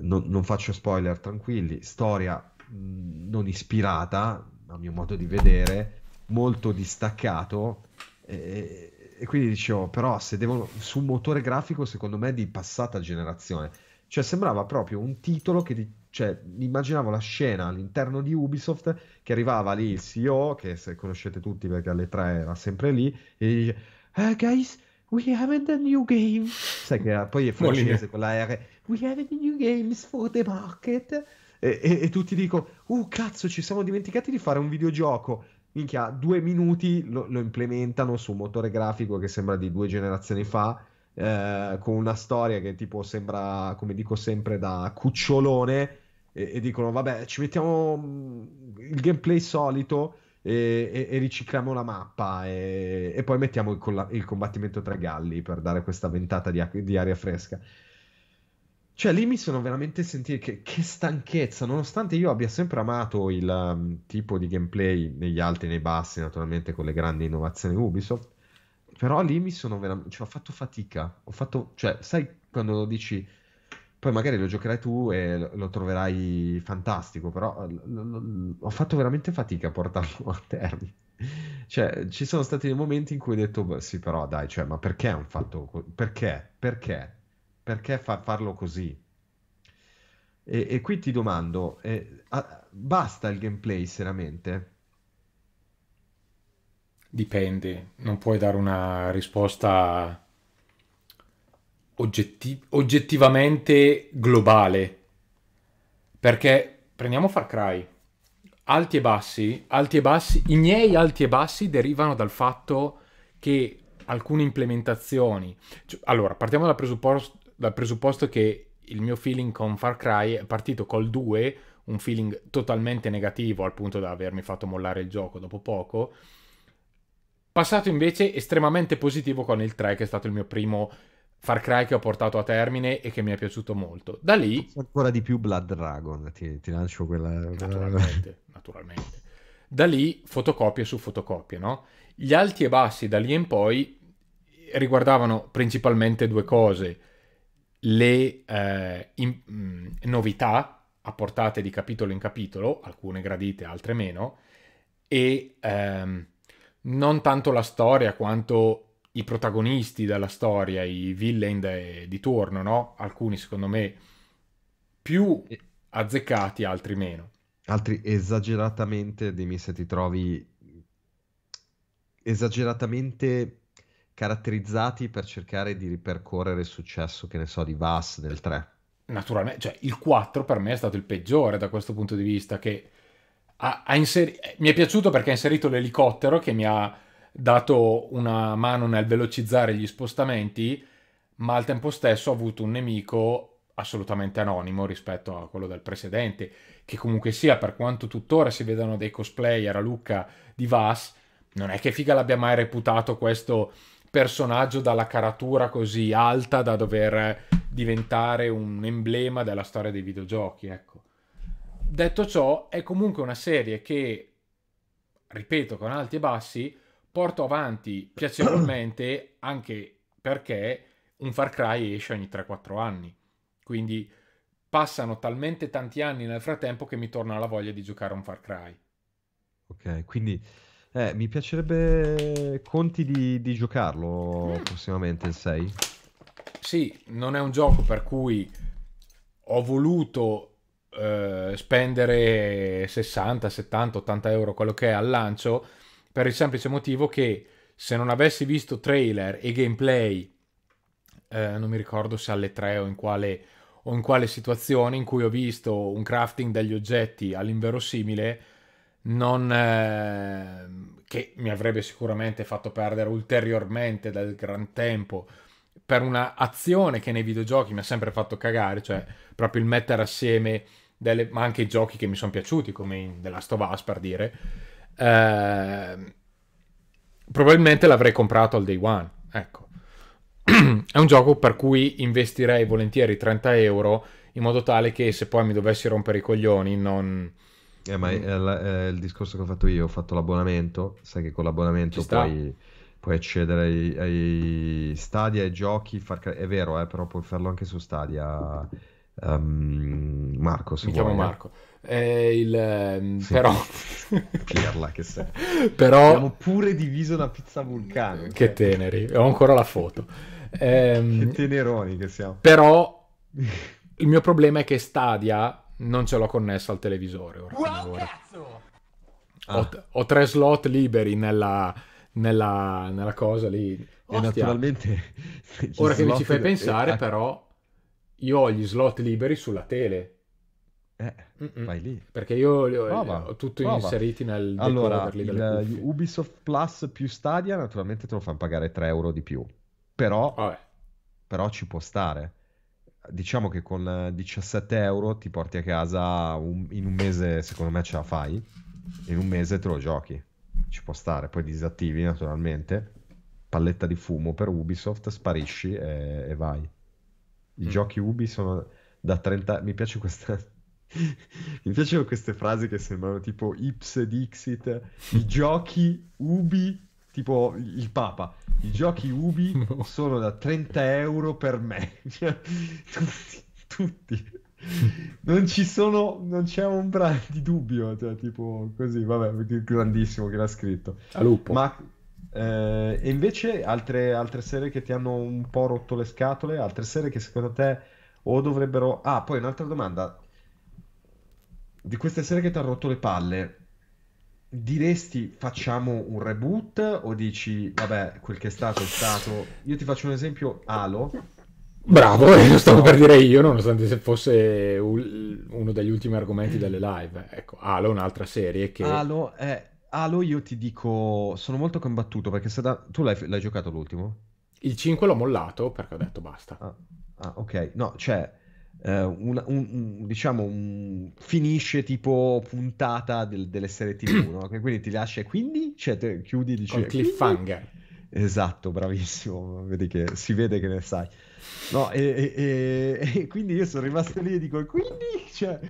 non, non faccio spoiler, tranquilli, storia mh, non ispirata, a mio modo di vedere, molto distaccato, e, e quindi dicevo, però se devono, su un motore grafico secondo me di passata generazione, cioè sembrava proprio un titolo che, di- cioè, immaginavo la scena all'interno di Ubisoft che arrivava lì il CEO, che se conoscete tutti perché alle tre era sempre lì, e dice, "Eh, guys, we have a new game. Sai che poi è francese Moulinet. con la R, we have new games for the market. E, e- e tutti dico, uh, cazzo, ci siamo dimenticati di fare un videogioco. Minchia, due minuti lo, lo implementano su un motore grafico che sembra di due generazioni fa, eh, con una storia che tipo sembra, come dico sempre, da cucciolone, e, e dicono, vabbè, ci mettiamo mm, il gameplay solito e, e- e ricicliamo la mappa e, poi mettiamo il, il combattimento tra galli per dare questa ventata di, di aria fresca. Cioè, lì mi sono veramente sentito che, che stanchezza, nonostante io abbia sempre amato il um, tipo di gameplay negli alti e nei bassi, naturalmente con le grandi innovazioni Ubisoft, però lì mi sono veramente, cioè, ho fatto fatica, ho fatto, cioè, sai quando dici, poi magari lo giocherai tu e lo, troverai fantastico, però l- l- l- ho fatto veramente fatica a portarlo a termine. Cioè, ci sono stati dei momenti in cui ho detto, "Beh, sì, però dai, cioè, ma perché hanno fatto, perché? Perché? Perché fa- farlo così? E, e qui ti domando, eh, ah, basta il gameplay seriamente? Dipende, non puoi dare una risposta oggetti- oggettivamente globale. Perché prendiamo Far Cry. Alti e bassi, alti e bassi, i miei alti e bassi derivano dal fatto che alcune implementazioni. cioè, allora, partiamo dal presupposto, dal presupposto che il mio feeling con Far Cry è partito col 2, un feeling totalmente negativo al punto da avermi fatto mollare il gioco dopo poco. Passato invece estremamente positivo con il 3, che è stato il mio primo Far Cry che ho portato a termine e che mi è piaciuto molto. Da lì, Ancora di più Blood Dragon, ti, ti lancio quella... naturalmente, naturalmente, da lì fotocopie su fotocopie, no? Gli alti e bassi da lì in poi riguardavano principalmente due cose: le eh, in- mh, novità apportate di capitolo in capitolo, alcune gradite, altre meno, e ehm, non tanto la storia quanto i protagonisti della storia, i villain de- di turno, no? Alcuni secondo me più azzeccati, altri meno. Altri esageratamente, dimmi se ti trovi esageratamente caratterizzati per cercare di ripercorrere il successo, che ne so, di Vass nel 3. Naturalmente, cioè il 4 per me è stato il peggiore da questo punto di vista, che ha, ha inseri- mi è piaciuto perché ha inserito l'elicottero che mi ha dato una mano nel velocizzare gli spostamenti, ma al tempo stesso ha avuto un nemico assolutamente anonimo rispetto a quello del precedente, che comunque sia, per quanto tuttora si vedano dei cosplayer a Lucca di Vas, non è che figa l'abbia mai reputato questo personaggio dalla caratura così alta da dover diventare un emblema della storia dei videogiochi, ecco. Detto ciò, è comunque una serie che, ripeto, con alti e bassi, porto avanti piacevolmente anche perché un Far Cry esce ogni 3-4 anni. Quindi passano talmente tanti anni nel frattempo che mi torna la voglia di giocare a un Far Cry. Ok, quindi eh, mi piacerebbe conti di, di giocarlo mm. prossimamente il 6. Sì, non è un gioco per cui ho voluto eh, spendere 60, 70, 80 euro, quello che è al lancio, per il semplice motivo che se non avessi visto trailer e gameplay, eh, non mi ricordo se alle 3 o in quale o in quale situazione in cui ho visto un crafting degli oggetti all'inverosimile non, eh, che mi avrebbe sicuramente fatto perdere ulteriormente del gran tempo per una azione che nei videogiochi mi ha sempre fatto cagare, cioè proprio il mettere assieme delle, ma anche i giochi che mi sono piaciuti come in The Last of Us per dire eh, probabilmente l'avrei comprato al day one ecco. È un gioco per cui investirei volentieri 30 euro in modo tale che se poi mi dovessi rompere i coglioni non... Eh, ma è, è, il discorso che ho fatto io, ho fatto l'abbonamento, sai che con l'abbonamento puoi, puoi, accedere ai, ai Stadia, ai giochi, far... è vero, eh, però puoi farlo anche su Stadia. Um, Marco, se Mi vuoi, chiamo eh. Marco. Eh, il, ehm, sì. Però... Pirla che sei. però... Abbiamo pure diviso una pizza vulcano. Che cioè. teneri, ho ancora la foto. Ehm, che teneroni che siamo. Però il mio problema è che Stadia non ce l'ho connesso al televisore ora. Wow, ora. Ah. Ho, ho, tre slot liberi nella, nella, nella cosa lì. E naturalmente... Ora che mi ci fai pensare, però, io ho gli slot liberi sulla tele. Eh, vai lì. Perché io li ho, prova, ho tutto prova. inseriti nel allora, il, Ubisoft Plus più Stadia naturalmente te lo fanno pagare 3 euro di più. Però, però ci può stare. Diciamo che con 17 euro ti porti a casa un, in un mese, secondo me ce la fai. In un mese te lo giochi. Ci può stare. Poi disattivi naturalmente. Palletta di fumo per Ubisoft, sparisci e, e vai. I mm. giochi Ubi sono da 30... Mi piace questa... Mi piacciono queste frasi che sembrano tipo Ips Dixit. I giochi Ubi tipo il Papa, i giochi Ubi no. sono da 30 euro per me. Cioè, tutti, tutti. Non ci sono, non c'è ombra di dubbio, cioè, tipo così, vabbè, grandissimo che l'ha scritto. A lupo. Ma, eh, e invece altre, altre serie che ti hanno un po' rotto le scatole, altre serie che secondo te o dovrebbero... Ah, poi un'altra domanda. Di queste serie che ti hanno rotto le palle, diresti facciamo un reboot o dici vabbè quel che è stato è stato io ti faccio un esempio Halo bravo eh, lo stavo per dire io nonostante se fosse uno degli ultimi argomenti delle live. Ecco Halo un'altra serie che Halo è Halo io ti dico sono molto combattuto perché se da... tu l'hai, l'hai giocato l'ultimo? il 5 l'ho mollato perché ho detto basta. Ah, ah ok. No cioè Uh, un, un, diciamo un, finisce tipo puntata del, delle serie tv no? quindi ti lascia e quindi cioè, te, chiudi dici con cliffhanger. quindi... esatto bravissimo vedi che si vede che ne sai. No e, e, e, e quindi io sono rimasto lì e dico quindi? Cioè,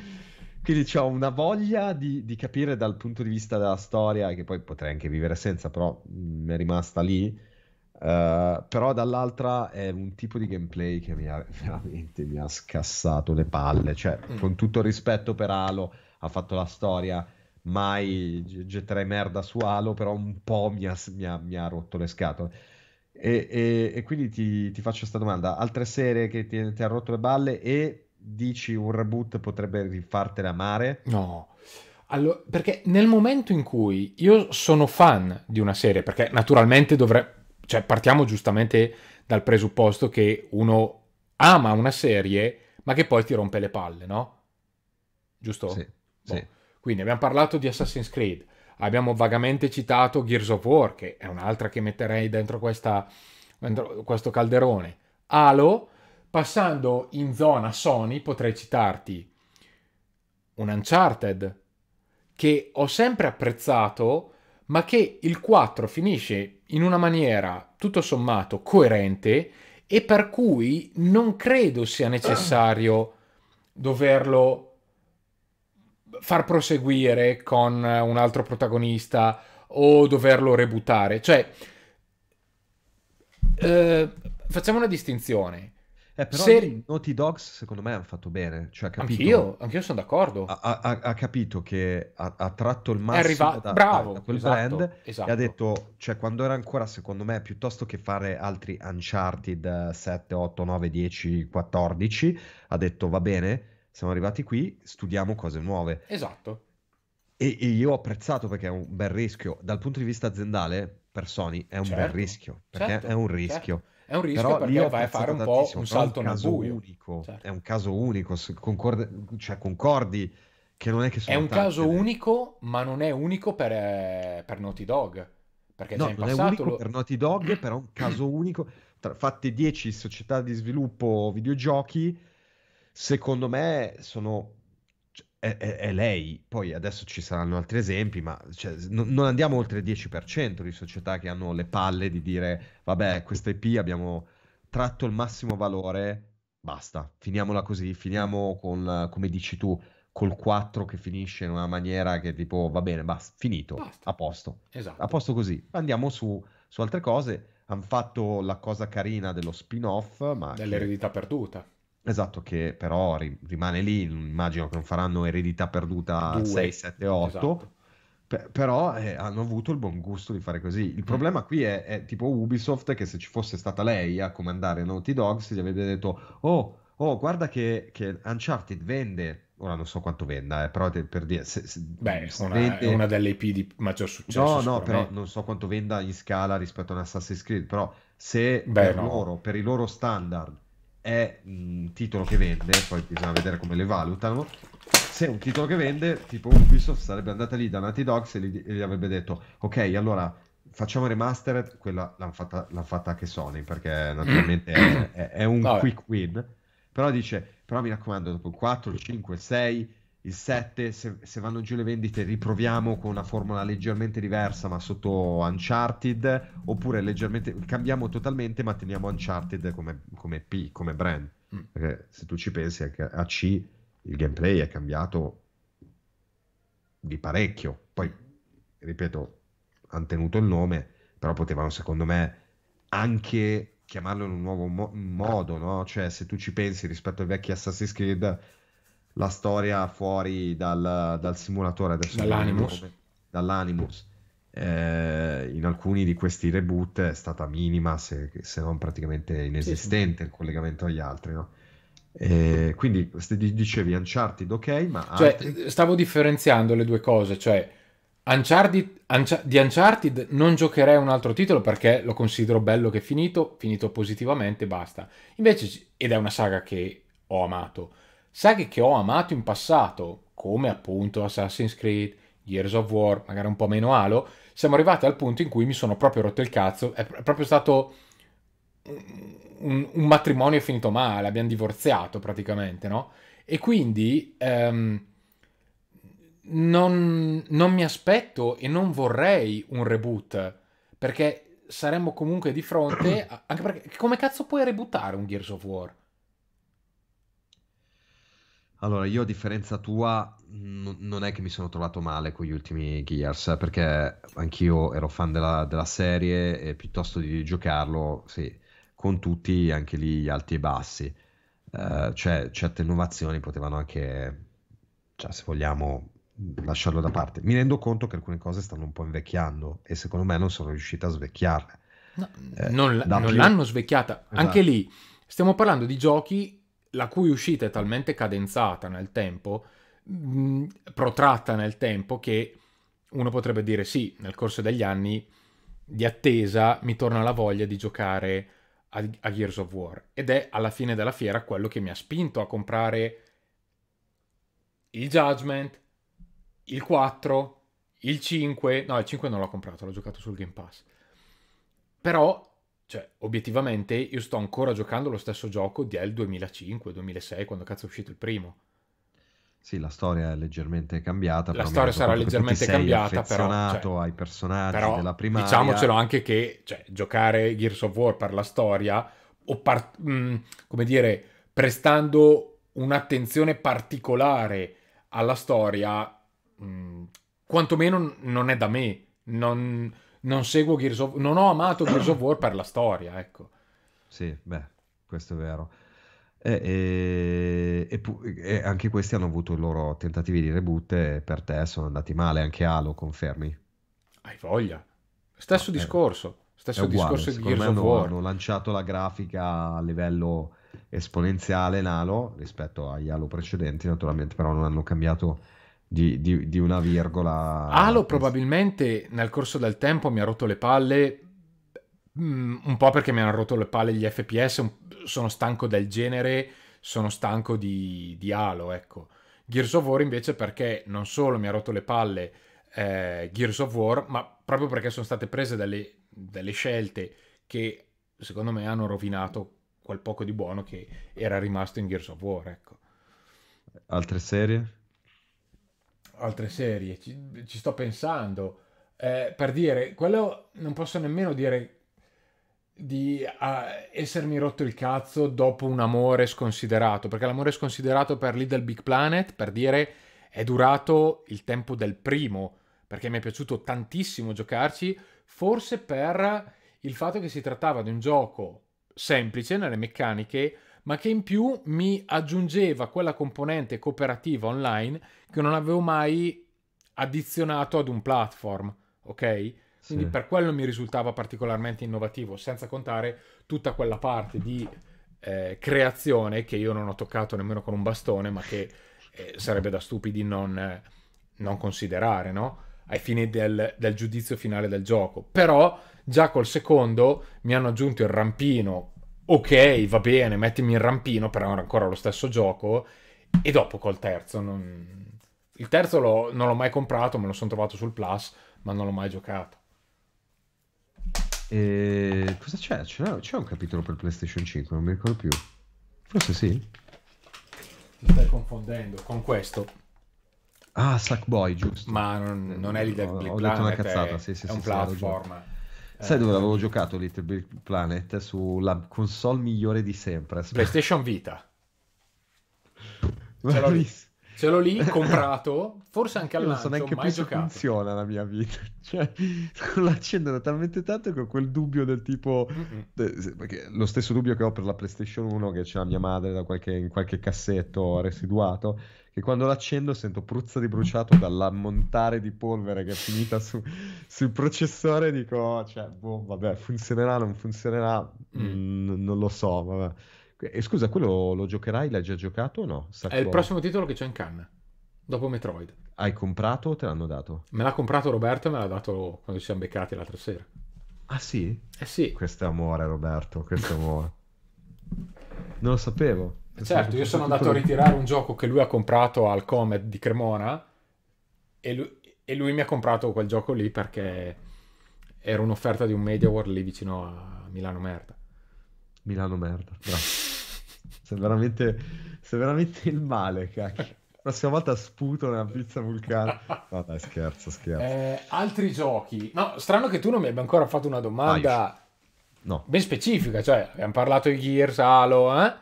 quindi ho una voglia di, di, capire dal punto di vista della storia che poi potrei anche vivere senza però mi è rimasta lì Uh, però dall'altra è un tipo di gameplay che mi ha veramente mi ha scassato le palle. Cioè, mm. con tutto il rispetto per Halo, ha fatto la storia. Mai getterei merda su Halo, però un po' mi ha, mi ha, mi ha rotto le scatole. E, e, e quindi ti, ti, faccio questa domanda: altre serie che ti, ti hanno rotto le balle e dici un reboot potrebbe rifartele amare? No. Allora, perché nel momento in cui io sono fan di una serie, perché naturalmente dovrei cioè partiamo giustamente dal presupposto che uno ama una serie, ma che poi ti rompe le palle, no? Giusto? Sì. Boh. sì. Quindi abbiamo parlato di Assassin's Creed, abbiamo vagamente citato Gears of War, che è un'altra che metterei dentro, questa, dentro questo calderone. Halo, passando in zona Sony, potrei citarti un Uncharted, che ho sempre apprezzato, ma che il 4 finisce in una maniera tutto sommato coerente e per cui non credo sia necessario doverlo far proseguire con un altro protagonista o doverlo rebutare. Cioè, eh, facciamo una distinzione. Eh, però Se... Naughty Dogs secondo me hanno fatto bene. Cioè, capito, anch'io, anch'io sono d'accordo. Ha, ha, ha capito che ha, ha, tratto il massimo arriva... da, Bravo, da, quel esatto, brand esatto. e ha detto, cioè quando era ancora secondo me, piuttosto che fare altri Uncharted 7, 8, 9, 10, 14, ha detto va bene, siamo arrivati qui, studiamo cose nuove. Esatto. E, e io ho apprezzato perché è un bel rischio. Dal punto di vista aziendale, per Sony è un certo, bel rischio, perché certo, è un rischio. Certo. È un rischio Però perché vai a fare un po' un salto nel buio. Unico, certo. È un caso unico, concorde, cioè concordi che non è che sono È un caso unico, ma non è unico per, eh, per Naughty Dog. Perché no, in non è unico lo... per Naughty Dog, però è un caso unico. Tra, fatte 10 società di sviluppo videogiochi, secondo me sono è, è, è, lei. Poi adesso ci saranno altri esempi, ma cioè, no, non andiamo oltre il 10% di società che hanno le palle di dire, vabbè, questa IP abbiamo tratto il massimo valore, basta, finiamola così, finiamo con, come dici tu, col 4 che finisce in una maniera che tipo, va bene, basta, finito, basta. a posto. Esatto. A posto così. Andiamo su, su altre cose. Hanno fatto la cosa carina dello spin-off, ma... Dell'eredità che... perduta Esatto, che però ri- rimane lì, immagino che non faranno eredità perduta Due. 6, 7, 8, Esatto. Pe- però eh, hanno avuto il buon gusto di fare così. Il problema qui è, è tipo Ubisoft che se ci fosse stata lei a comandare Naughty Dogs gli avrebbe detto oh, oh guarda che, che Uncharted vende, ora non so quanto venda, eh, però te- per dire... Se, se- Beh, se una- vende- è una delle IP di maggior successo. No, no, però non so quanto venda in scala rispetto a un Assassin's Creed, però se Beh, per no. loro, per i loro standard è un titolo che vende, poi bisogna vedere come le valutano. Se è un titolo che vende, tipo Ubisoft sarebbe andata lì da Naughty Dogs e gli, e gli avrebbe detto: Ok, allora facciamo remastered. Quella l'hanno fatta, l'han fatta anche Sony perché naturalmente è, è- è un Vabbè. quick win. Però dice: Però mi raccomando, dopo il 4, il 5, il 6, il 7, se, se vanno giù le vendite, riproviamo con una formula leggermente diversa, ma sotto Uncharted, oppure leggermente cambiamo totalmente, ma teniamo Uncharted come, come P, come brand. Mm. Perché se tu ci pensi anche a C, il gameplay è cambiato di parecchio. Poi, ripeto, hanno tenuto il nome, però potevano, secondo me, anche chiamarlo in un nuovo mo- modo, no? Cioè, se tu ci pensi rispetto ai vecchi Assassin's Creed, la storia fuori dal, dal simulatore, adesso Dall'Animus. nome, dall'Animus, eh, in alcuni di questi reboot è stata minima, se, se non praticamente inesistente il collegamento agli altri, no? E quindi dicevi Uncharted, ok, ma Cioè, altri? stavo differenziando le due cose, cioè Uncharted, Uncha- di Uncharted non giocherei un altro titolo perché lo considero bello che è finito, finito positivamente, basta. Invece, ed è una saga che ho amato, saghe che ho amato in passato, come appunto Assassin's Creed, Gears of War, magari un po' meno Halo, siamo arrivati al punto in cui mi sono proprio rotto il cazzo, è proprio stato un, un matrimonio finito male, abbiamo divorziato praticamente, no? E quindi ehm, non, non mi aspetto e non vorrei un reboot, perché saremmo comunque di fronte, a- anche perché come cazzo puoi rebootare un Gears of War? Allora, io a differenza tua n- non è che mi sono trovato male con gli ultimi Gears, perché anch'io ero fan della, della serie e piuttosto di giocarlo, sì, con tutti anche lì alti e bassi. Eh, cioè, certe innovazioni potevano anche, cioè, se vogliamo, lasciarlo da parte. Mi rendo conto che alcune cose stanno un po' invecchiando e secondo me non sono riuscita a svecchiarle. No, Eh, non, non più- l'hanno svecchiata. Anche Esatto. lì stiamo parlando di giochi la cui uscita è talmente cadenzata nel tempo, mh, protratta nel tempo, che uno potrebbe dire sì, nel corso degli anni di attesa mi torna la voglia di giocare a, a Gears of War. Ed è alla fine della fiera quello che mi ha spinto a comprare il Judgment, il 4, Il 5, no, il 5 non l'ho comprato, l'ho giocato sul Game Pass. Però, cioè, obiettivamente, io sto ancora giocando lo stesso gioco del 2005-2006, quando cazzo è uscito il primo. Sì, la storia è leggermente cambiata. La storia sarà leggermente cambiata, però... Cioè, ai personaggi però, della prima. Diciamocelo anche che cioè, giocare Gears of War per la storia, o par- mh, mm, come dire, prestando un'attenzione particolare alla storia, mh, mm, quantomeno non è da me. Non, non seguo Gears of Non ho amato Gears of War per la storia, ecco. Sì, beh, questo è vero. E, e, e, anche questi hanno avuto i loro tentativi di reboot e per te sono andati male, anche Halo, confermi? Hai voglia. Stesso no, discorso. Stesso uguale, discorso di Gears of hanno, War. Hanno lanciato la grafica a livello esponenziale in Halo rispetto agli Halo precedenti, naturalmente, però non hanno cambiato di, di, di una virgola. Halo probabilmente nel corso del tempo mi ha rotto le palle Mm, un po' perché mi hanno rotto le palle gli FPS, sono stanco del genere, sono stanco di, di Halo, ecco. Gears of War invece perché non solo mi ha rotto le palle eh, Gears of War, ma proprio perché sono state prese delle, delle scelte che secondo me hanno rovinato quel poco di buono che era rimasto in Gears of War, ecco. Altre serie? Altre serie, ci, ci sto pensando. Eh, per dire, quello non posso nemmeno dire di uh, essermi rotto il cazzo dopo un amore sconsiderato, perché l'amore sconsiderato per Little Big Planet, per dire, è durato il tempo del primo, perché mi è piaciuto tantissimo giocarci, forse per il fatto che si trattava di un gioco semplice nelle meccaniche, ma che in più mi aggiungeva quella componente cooperativa online che non avevo mai addizionato ad un platform, ok? Quindi sì. per quello mi risultava particolarmente innovativo, senza contare tutta quella parte di eh, creazione che io non ho toccato nemmeno con un bastone, ma che eh, sarebbe da stupidi non, eh, non considerare, no? Ai fini del, del, giudizio finale del gioco. Però già col secondo mi hanno aggiunto il rampino. Ok, va bene, mettimi il rampino, però era ancora lo stesso gioco. E dopo col terzo non... Il terzo lo, non l'ho mai comprato, me lo sono trovato sul Plus, ma non l'ho mai giocato. E cosa c'è? c'è? C'è un capitolo per PlayStation 5, non mi ricordo più. Forse sì. Ti stai confondendo con questo. Ah, Sackboy, giusto. Ma non, non è Little Big Ho detto una cazzata, è, sì, sì, è sì, un sì, platform. Sai dove l'avevo giocato Little Big Planet? Sulla console migliore di sempre. PlayStation Vita. Ce l'ho visto. Ce l'ho lì comprato, forse anche al lancio, non so neanche mai più giocato. funziona la mia vita. Cioè, lo accendono talmente tanto che ho quel dubbio del tipo... Perché lo stesso dubbio che ho per la PlayStation 1 che c'è la mia madre qualche, in qualche cassetto residuato, che quando l'accendo sento pruzza di bruciato dall'ammontare di polvere che è finita su, sul processore e dico, cioè, boh, vabbè, funzionerà, non funzionerà, mm. Mm, non lo so, vabbè. E scusa, quello lo giocherai? L'hai già giocato o no? Sackboy? È il prossimo titolo che c'è in canna, dopo Metroid. Hai comprato o te l'hanno dato? Me l'ha comprato Roberto e me l'ha dato quando ci siamo beccati l'altra sera. Ah sì? Eh sì. Questo è amore Roberto, questo è amore. non lo sapevo. Certo, io sono andato a ritirare un gioco che lui ha comprato al Comet di Cremona e lui, e lui mi ha comprato quel gioco lì perché era un'offerta di un Media World lì vicino a Milano Merda. Milano Merda, bravo. Sei veramente, sei veramente il male, cacchio. La prossima volta sputo nella pizza vulcana. No, dai, scherzo, scherzo. Eh, altri giochi. No, strano che tu non mi abbia ancora fatto una domanda no. ben specifica. Cioè, abbiamo parlato di Gears, Halo, eh?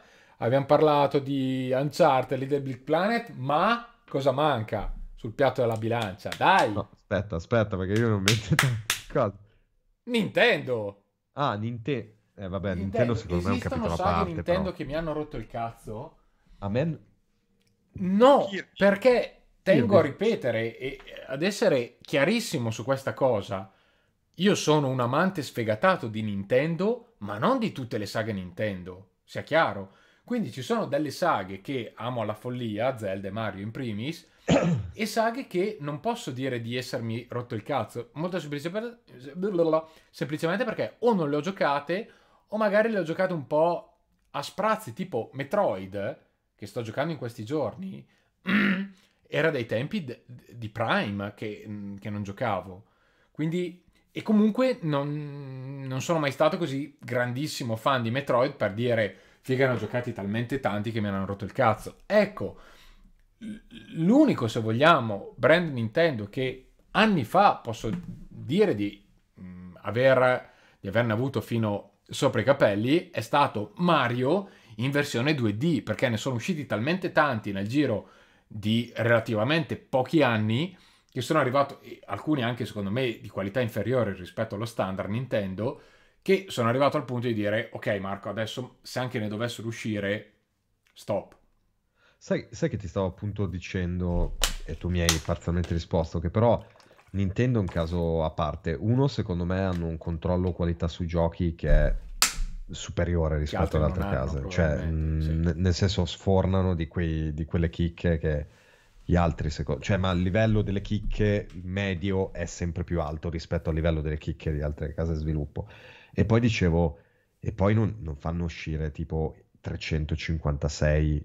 Abbiamo parlato di Uncharted, Little Big Planet, ma cosa manca sul piatto della bilancia? Dai! No, aspetta, aspetta, perché io non metto... Cosa? Nintendo! Ah, Nintendo. Eh vabbè, Nintendo, Nintendo secondo me è un capitolo a parte. Nintendo però. che mi hanno rotto il cazzo? A me... No, perché tengo a ripetere e ad essere chiarissimo su questa cosa. Io sono un amante sfegatato di Nintendo, ma non di tutte le saghe Nintendo, sia chiaro. Quindi ci sono delle saghe che amo alla follia, Zelda e Mario in primis, e saghe che non posso dire di essermi rotto il cazzo, molto semplicemente perché o non le ho giocate o magari le ho giocate un po' a sprazzi, tipo Metroid, che sto giocando in questi giorni, era dai tempi d- di Prime che, che non giocavo. Quindi, e comunque non, non, sono mai stato così grandissimo fan di Metroid per dire, ne ho giocati talmente tanti che mi hanno rotto il cazzo. Ecco, l'unico, se vogliamo, brand Nintendo che anni fa posso dire di, mh, aver, di averne avuto fino sopra i capelli è stato Mario in versione 2D, perché ne sono usciti talmente tanti nel giro di relativamente pochi anni che sono arrivato, alcuni anche secondo me di qualità inferiore rispetto allo standard Nintendo, che sono arrivato al punto di dire ok Marco, adesso se anche ne dovessero uscire, stop. Sai, sai che ti stavo appunto dicendo, e tu mi hai parzialmente risposto, che però Nintendo è un caso a parte. Uno, secondo me, hanno un controllo qualità sui giochi che è superiore rispetto ad altre case. Cioè, mh, sì. n- nel senso, sfornano di, quei, di quelle chicche che gli altri, secondo... cioè, ma il livello delle chicche medio è sempre più alto rispetto al livello delle chicche di altre case di sviluppo. E poi dicevo, e poi non, non fanno uscire tipo 356,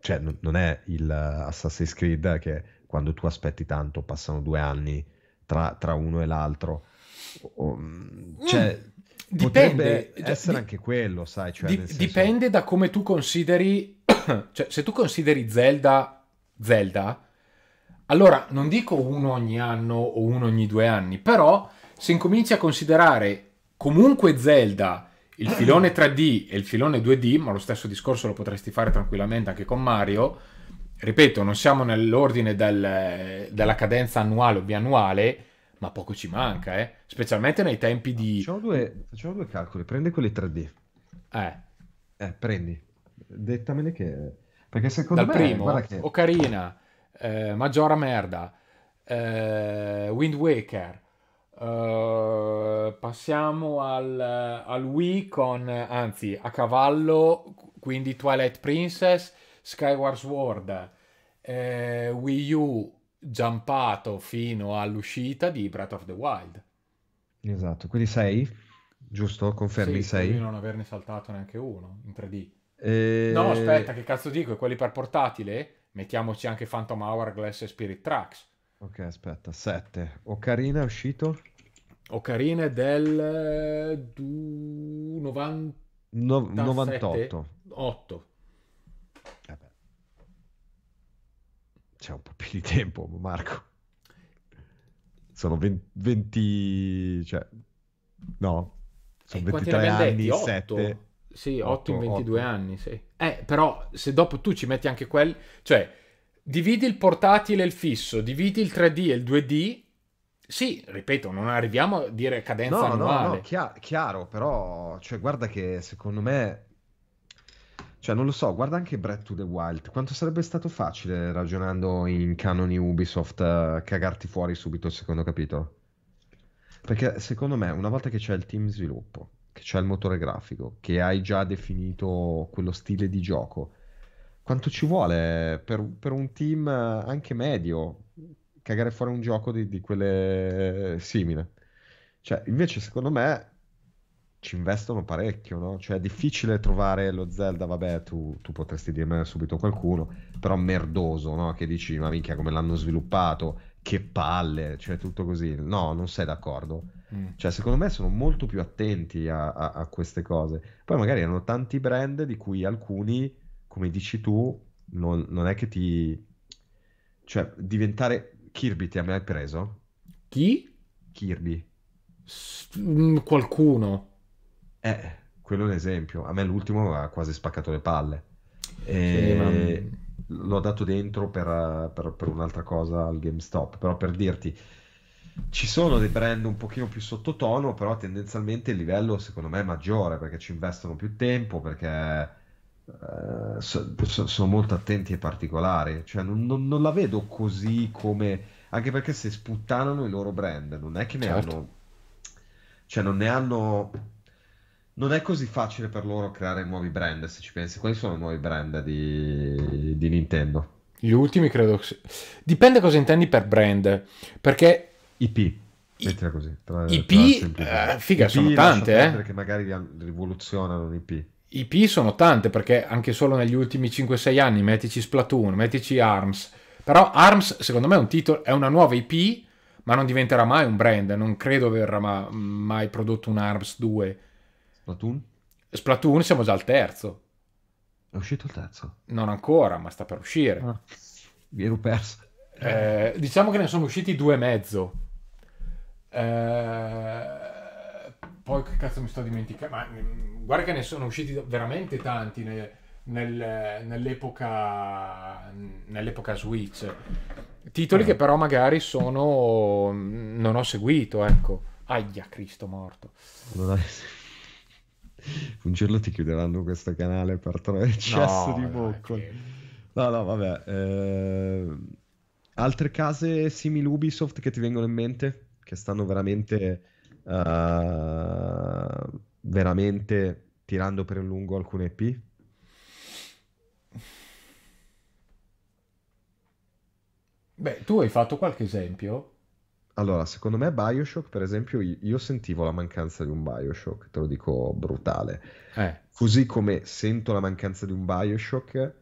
cioè non, non è il Assassin's Creed che quando tu aspetti tanto passano due anni tra, tra uno e l'altro. Cioè, mm. Dipende, cioè, essere anche quello, sai. Cioè, di, senso... Dipende da come tu consideri, cioè se tu consideri Zelda, Zelda, allora non dico uno ogni anno o uno ogni due anni, però se incominci a considerare comunque Zelda, il filone 3D e il filone 2D, ma lo stesso discorso lo potresti fare tranquillamente anche con Mario, ripeto, non siamo nell'ordine del, della cadenza annuale o biannuale, ma poco ci manca, eh? specialmente nei tempi di... Facciamo due, facciamo due calcoli, prendi quelli 3D. Eh. Eh, prendi. Dettamene che... Perché secondo Dal me... primo, che... Ocarina, eh, Maggiora Merda, eh, Wind Waker, Uh, passiamo al, al, Wii con, anzi, a cavallo, quindi Twilight Princess, Skyward Sword, eh, Wii U, giampato fino all'uscita di Breath of the Wild. Esatto, quindi 6, giusto? Confermi 6? Sì, non averne saltato neanche uno in 3D. E... No, aspetta, che cazzo dico? E quelli per portatile? Mettiamoci anche Phantom Hourglass e Spirit Tracks. Ok, aspetta, 7. Ocarina è uscito? Ocarina è del... Du... 90... No, 98. 8. c'è un po' più di tempo, Marco. Sono 20, 20 cioè, no, sono e 23 anni, 8? 7. Sì, 8, 8 in 22 8. anni, sì. Eh, però se dopo tu ci metti anche quelli, cioè, dividi il portatile e il fisso, dividi il 3D e il 2D, sì, ripeto, non arriviamo a dire cadenza no, annuale. No, no, chiaro, chiaro, però, cioè, guarda che secondo me cioè, non lo so, guarda anche Breath to the Wild. Quanto sarebbe stato facile ragionando in canoni Ubisoft uh, cagarti fuori subito il secondo capitolo? Perché secondo me, una volta che c'è il team sviluppo, che c'è il motore grafico, che hai già definito quello stile di gioco, quanto ci vuole per, per un team anche medio cagare fuori un gioco di, di quelle simile? Cioè, invece, secondo me, ci investono parecchio, no? Cioè è difficile trovare lo Zelda, vabbè, tu, tu potresti dirmene subito qualcuno, però merdoso, no? Che dici, ma minchia come l'hanno sviluppato, che palle, cioè tutto così. No, non sei d'accordo. Mm. Cioè secondo me sono molto più attenti a, a, a, queste cose. Poi magari hanno tanti brand di cui alcuni, come dici tu, non, non è che ti... Cioè diventare... Kirby ti ha mai preso? Chi? Kirby. S- mm, qualcuno. Eh, quello è un esempio. A me l'ultimo ha quasi spaccato le palle. E sì, ma... L'ho dato dentro per, per, per, un'altra cosa al GameStop, però per dirti, ci sono dei brand un pochino più sottotono, però tendenzialmente il livello secondo me è maggiore perché ci investono più tempo, perché eh, so, so, sono molto attenti ai particolari. Cioè non, non, non, la vedo così come... Anche perché se sputtanano i loro brand, non è che ne certo. hanno... Cioè non ne hanno non è così facile per loro creare nuovi brand, se ci pensi. Quali sono i nuovi brand di, di Nintendo? Gli ultimi credo. Dipende cosa intendi per brand, perché... IP. Mettila così. Tra, IP, tra eh, figa, IP sono tante, eh. Perché magari rivoluzionano IP. IP sono tante, perché anche solo negli ultimi 5-6 anni, mettici Splatoon, mettici ARMS, Però ARMS, secondo me, è un titolo, è una nuova IP, ma non diventerà mai un brand. Non credo aver ma- mai prodotto un ARMS 2. Splatoon? Splatoon siamo già al terzo. È uscito il terzo? Non ancora, ma sta per uscire. Ah, mi ero perso. Eh, diciamo che ne sono usciti due e mezzo. Eh, poi che cazzo mi sto dimenticando? Ma mm, guarda che ne sono usciti veramente tanti ne- nel- nell'epoca, nell'epoca Switch. Titoli Eh. che però magari sono... non ho seguito, ecco. Aia, Cristo morto. Non hai- Un giorno ti chiuderanno questo canale per troppo eccesso No, di boccoli. che- No, no, vabbè. eh, Altre case simili Ubisoft che ti vengono in mente? Che stanno veramente, eh, veramente tirando per lungo alcune EP? Beh, tu hai fatto qualche esempio? Allora, secondo me Bioshock, per esempio, io, io sentivo la mancanza di un Bioshock, te lo dico brutale. Eh. Così come sento la mancanza di un Bioshock,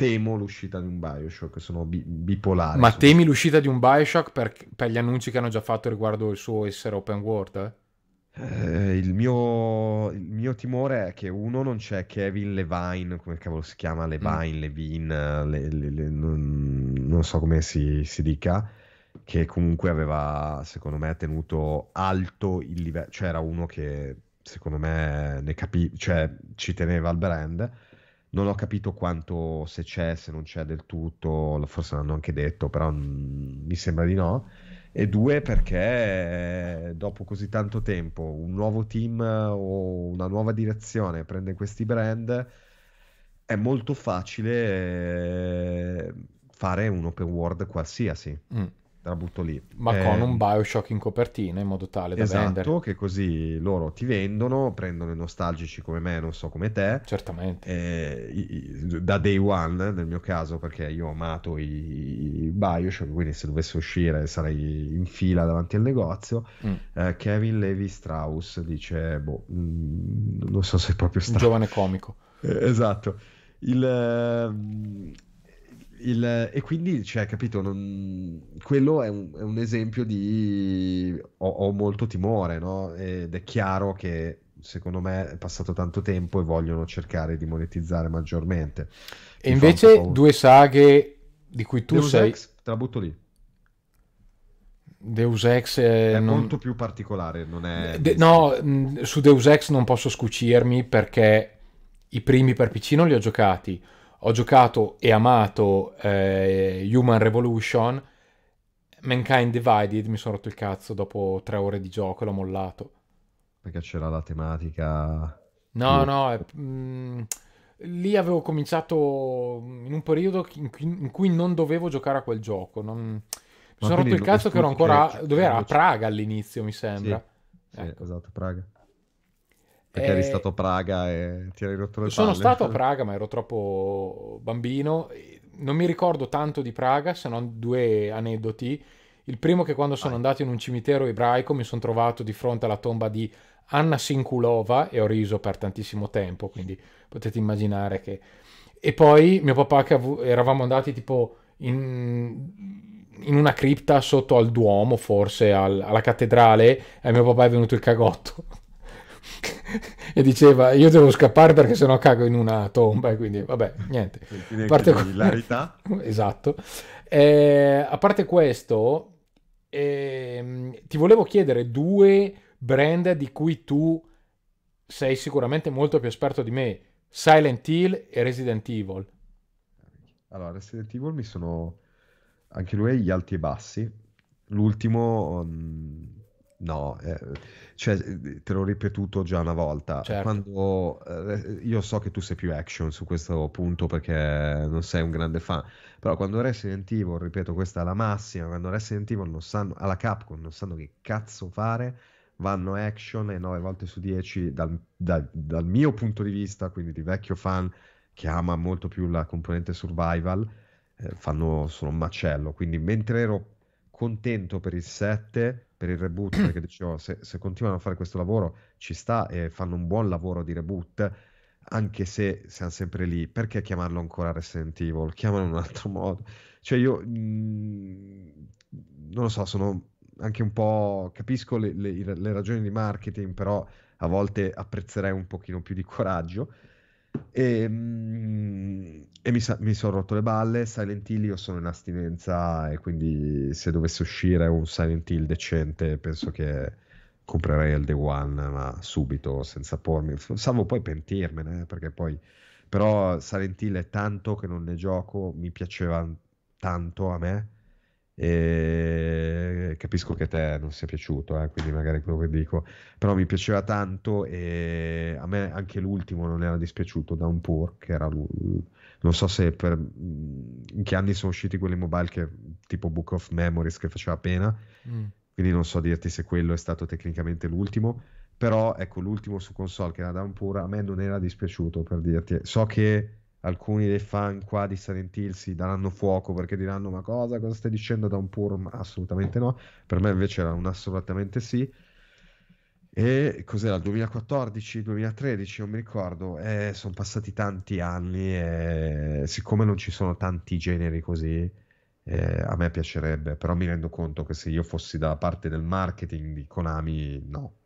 temo l'uscita di un Bioshock, sono bi- bipolare. Ma su temi l'uscita di un Bioshock per, per gli annunci che hanno già fatto riguardo il suo essere open world? eh? Eh, il mio, il mio timore è che uno non c'è Kevin Levine, come cavolo si chiama? Levine, Levine, le- le- le- non, non so come si, si dica, che comunque aveva, secondo me, tenuto alto il livello, cioè era uno che secondo me ne capì, cioè ci teneva al brand. Non ho capito quanto, se c'è, se non c'è del tutto, forse l'hanno anche detto, però mm, mi sembra di no. E due, perché dopo così tanto tempo un nuovo team o una nuova direzione prende questi brand, è molto facile eh, fare un open world qualsiasi. Mm. La butto lì. Ma Eh, con un Bioshock in copertina in modo tale da vendere. Esatto, che così loro ti vendono, prendono i nostalgici come me, non so come te, Certamente. eh, da day one nel mio caso perché io ho amato i, i Bioshock quindi se dovesse uscire sarei in fila davanti al negozio Mm. Eh, Kevin Levi Strauss dice boh mm, non so se è proprio Un Strauss giovane comico. Eh, esatto il, ehm, il- e quindi cioè capito non- quello è un, è un esempio di ho, ho molto timore no? ed è chiaro che secondo me è passato tanto tempo e vogliono cercare di monetizzare maggiormente E Mi invece due saghe di cui tu Deus sei... Ex, te la butto lì Deus Ex... eh, è non- molto più particolare non è De- no, su Deus Ex non posso scucirmi perché i primi per PC non li ho giocati. Ho giocato e amato eh, Human Revolution. Mankind Divided mi sono rotto il cazzo dopo tre ore di gioco e l'ho mollato. perché c'era la tematica No, no, è- mh, lì avevo cominciato in un periodo in cui, in cui non dovevo giocare a quel gioco. non- Mi sono rotto il cazzo che ero ancora... che- Dove era? A Praga all'inizio, mi sì, sembra. sì, Ecco. esatto Praga perché eri Eh, stato a Praga e ti eri rotto le Sono palle stato a Praga, ma ero troppo bambino. Non mi ricordo tanto di Praga, se non due aneddoti. Il primo che quando sono Vai. andato in un cimitero ebraico mi sono trovato di fronte alla tomba di Anna Sinkulova e ho riso per tantissimo tempo, quindi potete immaginare che... E poi mio papà che avu- eravamo andati tipo in, in una cripta sotto al Duomo, forse al- alla cattedrale, e mio papà è venuto il cagotto. e diceva io devo scappare perché sennò cago in una tomba e quindi vabbè niente. A parte que- esatto. Eh, a parte questo ehm, ti volevo chiedere due brand di cui tu sei sicuramente molto più esperto di me Silent Hill e Resident Evil. Allora, Resident Evil mi sono anche lui agli alti e bassi. L'ultimo, mm, no, eh, cioè, te l'ho ripetuto già una volta. Certo. Quando eh, io so che tu sei più action su questo punto perché non sei un grande fan, però quando Resident Evil, ripeto, questa è la massima, quando Resident Evil non sanno, alla Capcom non sanno che cazzo fare, vanno action e 9 volte su 10 dal, dal- dal mio punto di vista, quindi di vecchio fan che ama molto più la componente survival, eh, fanno solo un macello. Quindi mentre ero contento per il 7, per il reboot, perché dicevo se, se continuano a fare questo lavoro ci sta e fanno un buon lavoro di reboot, anche se siamo sempre lì, perché chiamarlo ancora Resident Evil? Chiamalo in un altro modo. Cioè io mh, mm, non lo so, sono anche un po'... capisco le, le, le, ragioni di marketing, però a volte apprezzerei un pochino più di coraggio. E, mh, mm, e mi, mi sono rotto le balle. Silent Hill, io sono in astinenza e quindi se dovesse uscire un Silent Hill decente, penso che comprerei il Day One, ma subito, senza pormi, salvo poi pentirmene, eh, perché poi, però Silent Hill è tanto che non ne gioco, mi piaceva tanto a me, e capisco che a te non sia piaciuto, eh, quindi magari quello che dico, però mi piaceva tanto e a me anche l'ultimo non era dispiaciuto, Downpour, che era non so se per in che anni sono usciti quelli mobile che tipo Book of Memories che faceva pena. Mm. Quindi non so dirti se quello è stato tecnicamente l'ultimo, però ecco l'ultimo su console che era Downpour a me non era dispiaciuto per dirti, so che alcuni dei fan qua di Silent Hill si daranno fuoco perché diranno ma cosa, cosa stai dicendo Downpour? Ma assolutamente no, per me invece era un assolutamente sì. E cos'era? 2014, 2013, non mi ricordo. Eh, sono passati tanti anni e siccome non ci sono tanti generi così, eh, a me piacerebbe, però mi rendo conto che se io fossi dalla parte del marketing di Konami, no,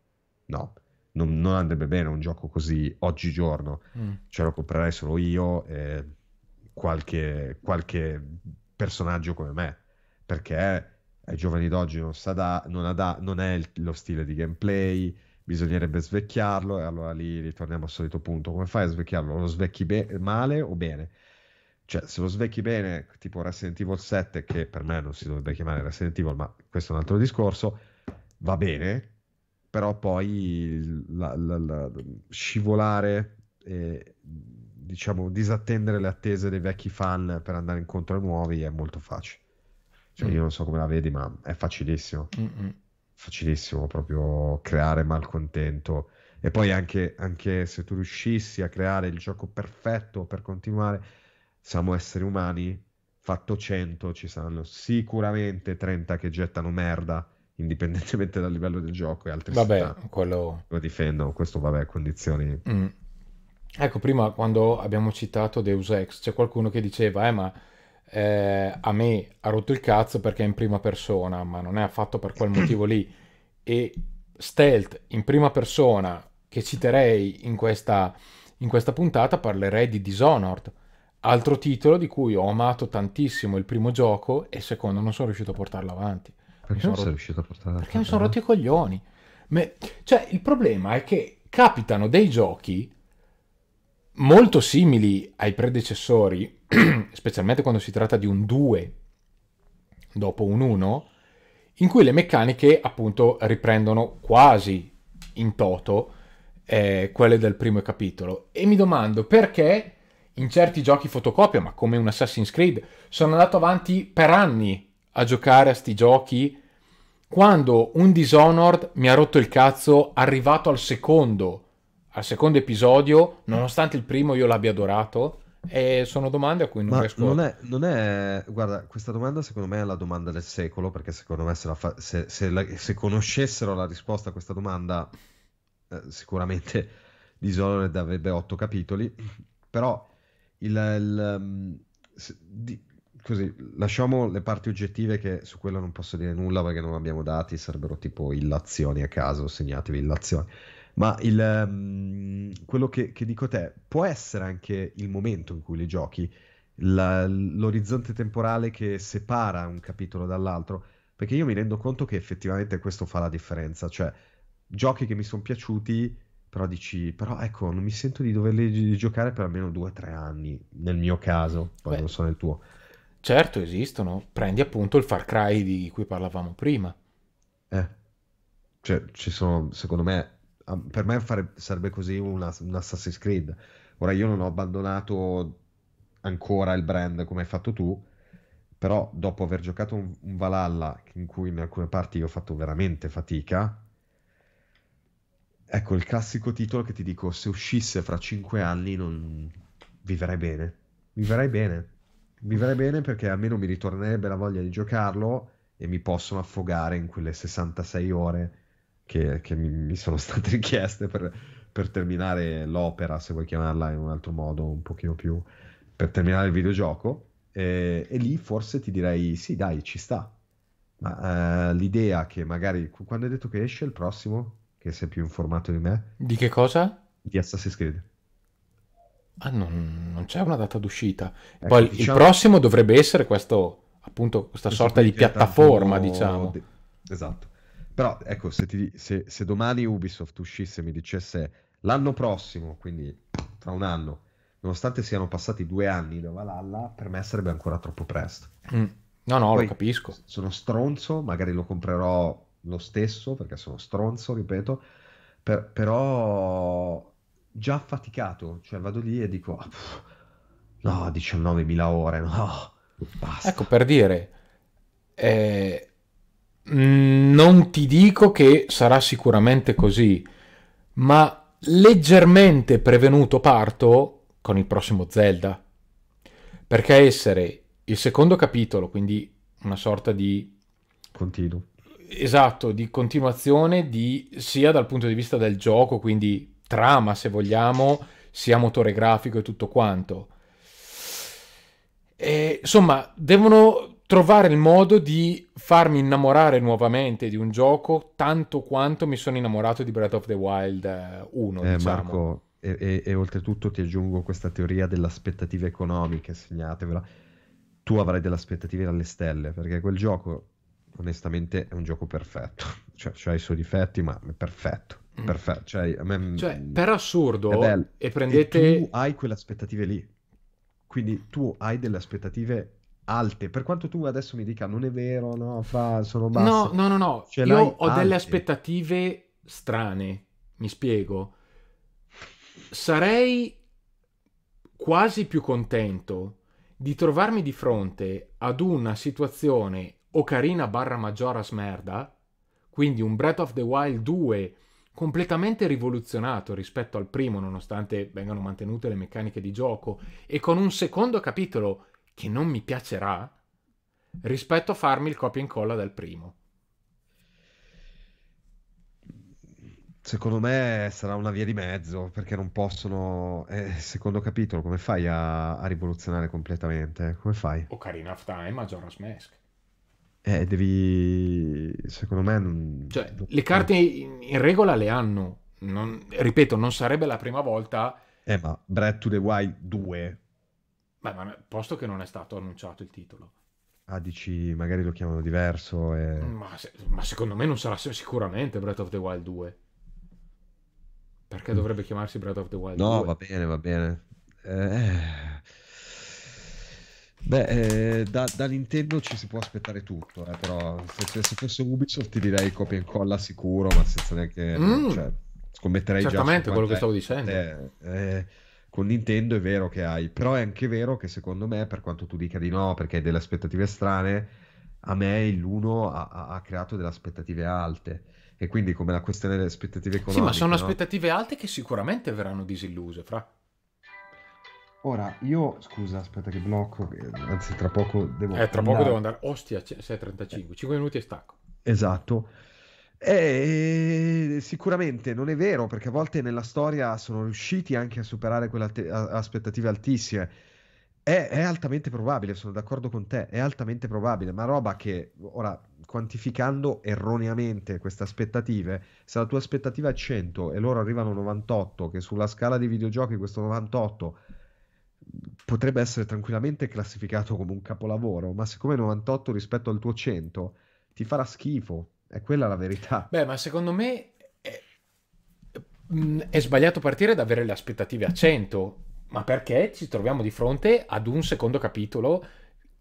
no, non, non andrebbe bene un gioco così oggigiorno. Mm. Ce lo comprerei solo io e qualche, qualche personaggio come me, perché ai giovani d'oggi non, sa da, non, da, non è il, lo stile di gameplay, bisognerebbe svecchiarlo e allora lì ritorniamo al solito punto. Come fai a svecchiarlo? Lo svecchi be- male o bene? Cioè, se lo svecchi bene, tipo Resident Evil 7, che per me non si dovrebbe chiamare Resident Evil, ma questo è un altro discorso, va bene, però poi la, la, la, scivolare e diciamo disattendere le attese dei vecchi fan per andare incontro ai nuovi è molto facile. Cioè, mm. io non so come la vedi, ma è facilissimo. Mm-mm. Facilissimo proprio creare malcontento. E poi anche, anche se tu riuscissi a creare il gioco perfetto per continuare siamo esseri umani, fatto 100 ci saranno sicuramente 30 che gettano merda indipendentemente dal livello del gioco e altri vabbè, quello... lo difendono, questo vabbè, condizioni... Mm. Ecco, prima quando abbiamo citato Deus Ex, c'è qualcuno che diceva, eh, ma eh, a me ha rotto il cazzo perché è in prima persona, ma non è affatto per quel motivo lì. E stealth in prima persona, che citerei in questa, in questa puntata, parlerei di Dishonored Altro titolo di cui ho amato tantissimo il primo gioco e secondo non sono riuscito a portarlo avanti. Perché non sei riuscito a avanti? Perché mi sono rotti i coglioni. Me... Cioè, il problema è che capitano dei giochi molto simili ai predecessori, specialmente quando si tratta di un 2 dopo un 1, in cui le meccaniche appunto riprendono quasi in toto eh, quelle del primo capitolo. E mi domando perché in certi giochi fotocopia, ma come un Assassin's Creed, sono andato avanti per anni a giocare a sti giochi quando un Dishonored mi ha rotto il cazzo arrivato al secondo, al secondo episodio, nonostante il primo io l'abbia adorato. E sono domande a cui non Ma riesco non è, non è, guarda, questa domanda secondo me è la domanda del secolo, perché secondo me se, fa, se, se, la, se conoscessero la risposta a questa domanda, eh, sicuramente Dishonored avrebbe otto capitoli, però il, il um, di, così, lasciamo le parti oggettive che su quello non posso dire nulla perché non abbiamo dati, sarebbero tipo illazioni a caso, segnatevi illazioni. Ma il, um, quello che, che, dico te, può essere anche il momento in cui li giochi, la, l'orizzonte temporale che separa un capitolo dall'altro, perché io mi rendo conto che effettivamente questo fa la differenza, cioè giochi che mi sono piaciuti però dici, però ecco, non mi sento di doverli giocare per almeno due o tre anni, nel mio caso, poi Beh, non so nel tuo. Certo, esistono. Prendi appunto il Far Cry di cui parlavamo prima. Eh, cioè, ci sono, secondo me, per me fare, sarebbe così una, un Assassin's Creed. Ora io non ho abbandonato ancora il brand come hai fatto tu, però dopo aver giocato un, un Valhalla in cui in alcune parti io ho fatto veramente fatica, Ecco, il classico titolo che ti dico, se uscisse fra cinque anni non vivrei bene. Vivrei bene. Vivrei bene perché almeno mi ritornerebbe la voglia di giocarlo e mi possono affogare in quelle 66 ore che, che mi, mi, sono state richieste per, per terminare l'opera, se vuoi chiamarla in un altro modo, un pochino più, per terminare il videogioco. E, e lì forse ti direi sì, dai, ci sta. Ma uh, l'idea che magari quando hai detto che esce il prossimo, che sei più informato di me, Di che cosa? di Assassin's Creed. Ah, non, non c'è una data d'uscita. Ecco, Poi il diciamo- prossimo dovrebbe essere questo, appunto, questa Questo sorta di piattaforma, diciamo. de- Esatto. Però ecco, se, ti- se- se domani Ubisoft uscisse e mi dicesse l'anno prossimo, quindi tra un anno, nonostante siano passati due anni da Valhalla, per me sarebbe ancora troppo presto. Mm. No, no, Poi- lo capisco. Sono stronzo, magari lo comprerò lo stesso perché sono stronzo, ripeto, per- però già affaticato, cioè vado lì e dico, "Ah, pff, no, 19.000 ore, no, basta. Ecco, per dire, eh, non ti dico che sarà sicuramente così, ma leggermente prevenuto parto con il prossimo Zelda. Perché essere il secondo capitolo, quindi una sorta di Continuo. Esatto, di continuazione di, sia dal punto di vista del gioco, quindi trama se vogliamo, sia motore grafico e tutto quanto. E, insomma, devono trovare il modo di farmi innamorare nuovamente di un gioco tanto quanto mi sono innamorato di Breath of the Wild eh, 1, Eh, diciamo. Marco, e, e- e oltretutto ti aggiungo questa teoria delle aspettative economiche, segnatevela. Tu avrai delle aspettative alle stelle, perché quel gioco, onestamente, è un gioco perfetto. Cioè, c'ha i suoi difetti, ma è perfetto. Mm. Perfetto. Cioè, a me- Cioè, per assurdo, e E prendete... tu hai quelle aspettative lì. Quindi tu hai delle aspettative alte. Per quanto tu adesso mi dica non è vero, no, fra, sono basse. No, no, no, no. Ce Io ho delle alte. aspettative strane. Mi spiego. Sarei quasi più contento di trovarmi di fronte ad una situazione Ocarina barra Majora's Merda, quindi un Breath of the Wild 2 completamente rivoluzionato rispetto al primo, nonostante vengano mantenute le meccaniche di gioco, e con un secondo capitolo che non mi piacerà, rispetto a farmi il copia e incolla del primo. Secondo me sarà una via di mezzo, perché non possono... Eh, secondo capitolo, come fai a, a rivoluzionare completamente? Come fai? Ocarina of Time, Majora's Mask. Eh, devi... Secondo me... non- Cioè, le carte in, in regola le hanno. Non- ripeto, non sarebbe la prima volta, Eh, ma Breath to the Wild 2, beh, ma posto che non è stato annunciato il titolo. ah, dici, magari lo chiamano diverso e... Ma, se- ma secondo me non sarà si- sicuramente Breath of the Wild 2. Perché Mm. dovrebbe chiamarsi Breath of the Wild No, 2? va bene, va bene. Eh, Beh, eh, da, da Nintendo ci si può aspettare tutto, eh, però se, se- se fosse Ubisoft ti direi copia e incolla sicuro, ma senza neanche... Mm. cioè, scommetterei già su Certamente, quello che stavo dicendo. eh, eh, con Nintendo è vero che hai, però è anche vero che secondo me, per quanto tu dica di no, perché hai delle aspettative strane, a me l'uno ha, ha- ha creato delle aspettative alte. E quindi come la questione delle aspettative Sì, ma economiche, sono no? aspettative alte che sicuramente verranno disilluse, fra. Ora, io, scusa, aspetta che blocco, anzi tra poco devo Eh, tra poco andare. devo andare. Ostia, c- 6.35. 5 minuti e stacco. Esatto. E sicuramente non è vero, perché a volte nella storia sono riusciti anche a superare quelle alte- aspettative altissime. È, è altamente probabile, sono d'accordo con te, è altamente probabile, ma roba che ora, quantificando erroneamente queste aspettative, se la tua aspettativa è 100 e loro arrivano a 98, che sulla scala di videogiochi questo 98 potrebbe essere tranquillamente classificato come un capolavoro, ma siccome 98 rispetto al tuo 100 ti farà schifo, è quella la verità. Beh, ma secondo me è, mh, è sbagliato partire da avere le aspettative a 100, ma perché ci troviamo di fronte ad un secondo capitolo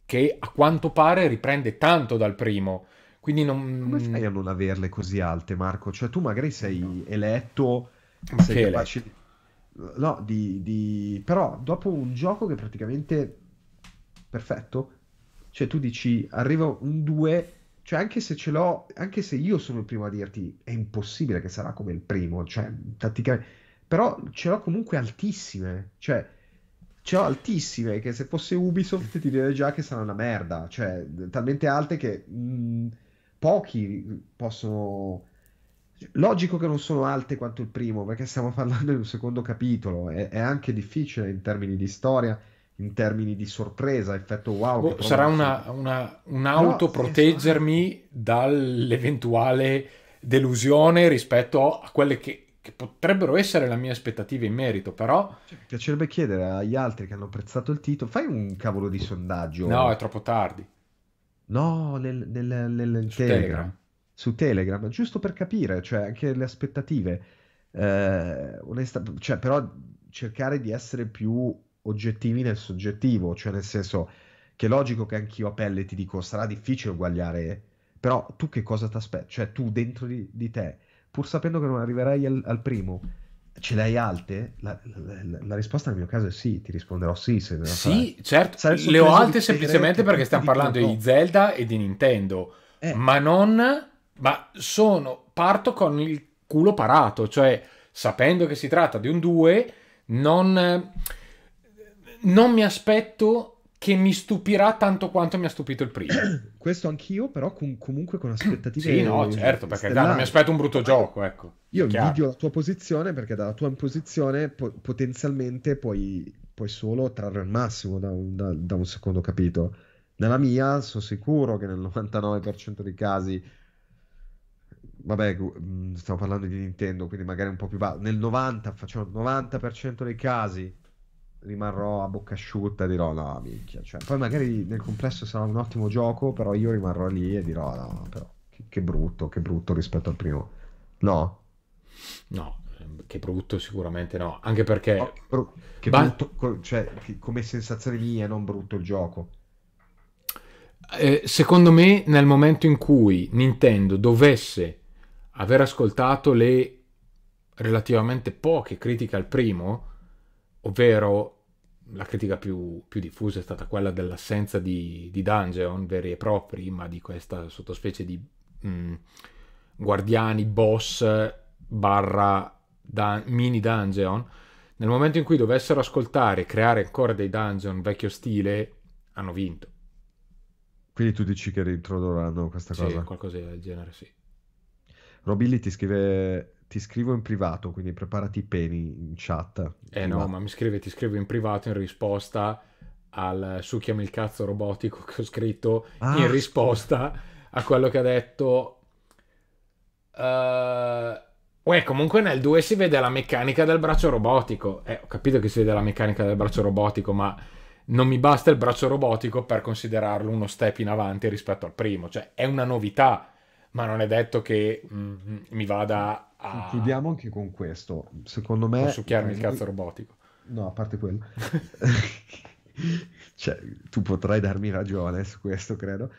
che a quanto pare riprende tanto dal primo. Quindi non... Come fai a non averle così alte, Marco? Cioè tu magari sei eletto, Ma sei capace di... No, di, di- Però dopo un gioco che praticamente perfetto, cioè tu dici, arriva un 2, cioè anche se ce l'ho, anche se io sono il primo a dirti, è impossibile che sarà come il primo, cioè tatticamente, però ce l'ho comunque altissime, cioè ce l'ho altissime che se fosse Ubisoft ti direi già che sarà una merda, cioè talmente alte che mh, pochi possono Logico che non sono alte quanto il primo, perché stiamo parlando di un secondo capitolo, è, è anche difficile in termini di storia, in termini di sorpresa, effetto wow. Oh, sarà una, una, un autoproteggermi dall'eventuale delusione rispetto a quelle che, che, potrebbero essere le mie aspettative in merito, però... Cioè, mi piacerebbe chiedere agli altri che hanno apprezzato il titolo, fai un cavolo di sondaggio. No, è troppo tardi. No, nel, nel, nel Telegram. Telegram su Telegram, giusto per capire, cioè anche le aspettative. Eh, onesta, cioè, però cercare di essere più oggettivi nel soggettivo, cioè nel senso che è logico che anch'io a pelle ti dico sarà difficile uguagliare, però tu che cosa ti aspetti? Cioè tu dentro di, di, te, pur sapendo che non arriverai al, al primo, ce le hai alte? La, la, la, risposta nel mio caso è sì, ti risponderò sì. Se sì, certo, le ho alte semplicemente perché stiamo parlando di Zelda e di Nintendo, eh. ma non ma sono, parto con il culo parato, cioè sapendo che si tratta di un 2, non, non mi aspetto che mi stupirà tanto quanto mi ha stupito il primo. Questo anch'io, però com- comunque con aspettative. sì, no, certo, perché da, non mi aspetto un brutto gioco, ecco. Io invidio la tua posizione perché dalla tua posizione po- potenzialmente puoi, puoi, solo trarre il massimo da un, da, da un secondo capitolo. Nella mia sono sicuro che nel 99% dei casi vabbè, mm, stiamo parlando di Nintendo, quindi magari un po' più basso. Nel 90, facciamo il 90% dei casi rimarrò a bocca asciutta e dirò no, minchia. Cioè, poi magari nel complesso sarà un ottimo gioco, però io rimarrò lì e dirò no, però che, che brutto, che brutto rispetto al primo. No? No, ehm, che brutto sicuramente no, anche perché... Oh, br- che ba- brutto, cioè, che come sensazione mia, non brutto il gioco. Eh, secondo me nel momento in cui Nintendo dovesse aver ascoltato le relativamente poche critiche al primo, ovvero la critica più, più diffusa è stata quella dell'assenza di, di, dungeon veri e propri, ma di questa sottospecie di mh, mm, guardiani, boss, barra dun- mini dungeon. Nel momento in cui dovessero ascoltare e creare ancora dei dungeon vecchio stile, hanno vinto. Quindi tu dici che reintrodurranno questa cosa? Sì, qualcosa del genere, sì. Robilli ti scrive ti scrivo in privato, quindi preparati i peni in chat. Eh no, ma mi scrive, ti scrivo in privato in risposta al succhiami il cazzo robotico che ho scritto ah, in risposta a quello che ha detto. Uh, Uè, comunque nel 2 si vede la meccanica del braccio robotico. Eh, ho capito che si vede la meccanica del braccio robotico, ma non mi basta il braccio robotico per considerarlo uno step in avanti rispetto al primo. Cioè, è una novità ma non è detto che mm, mi vada a... Chiudiamo anche con questo. Secondo me... succhiarmi il cazzo robotico. No, a parte quello. cioè, tu potrai darmi ragione su questo, credo.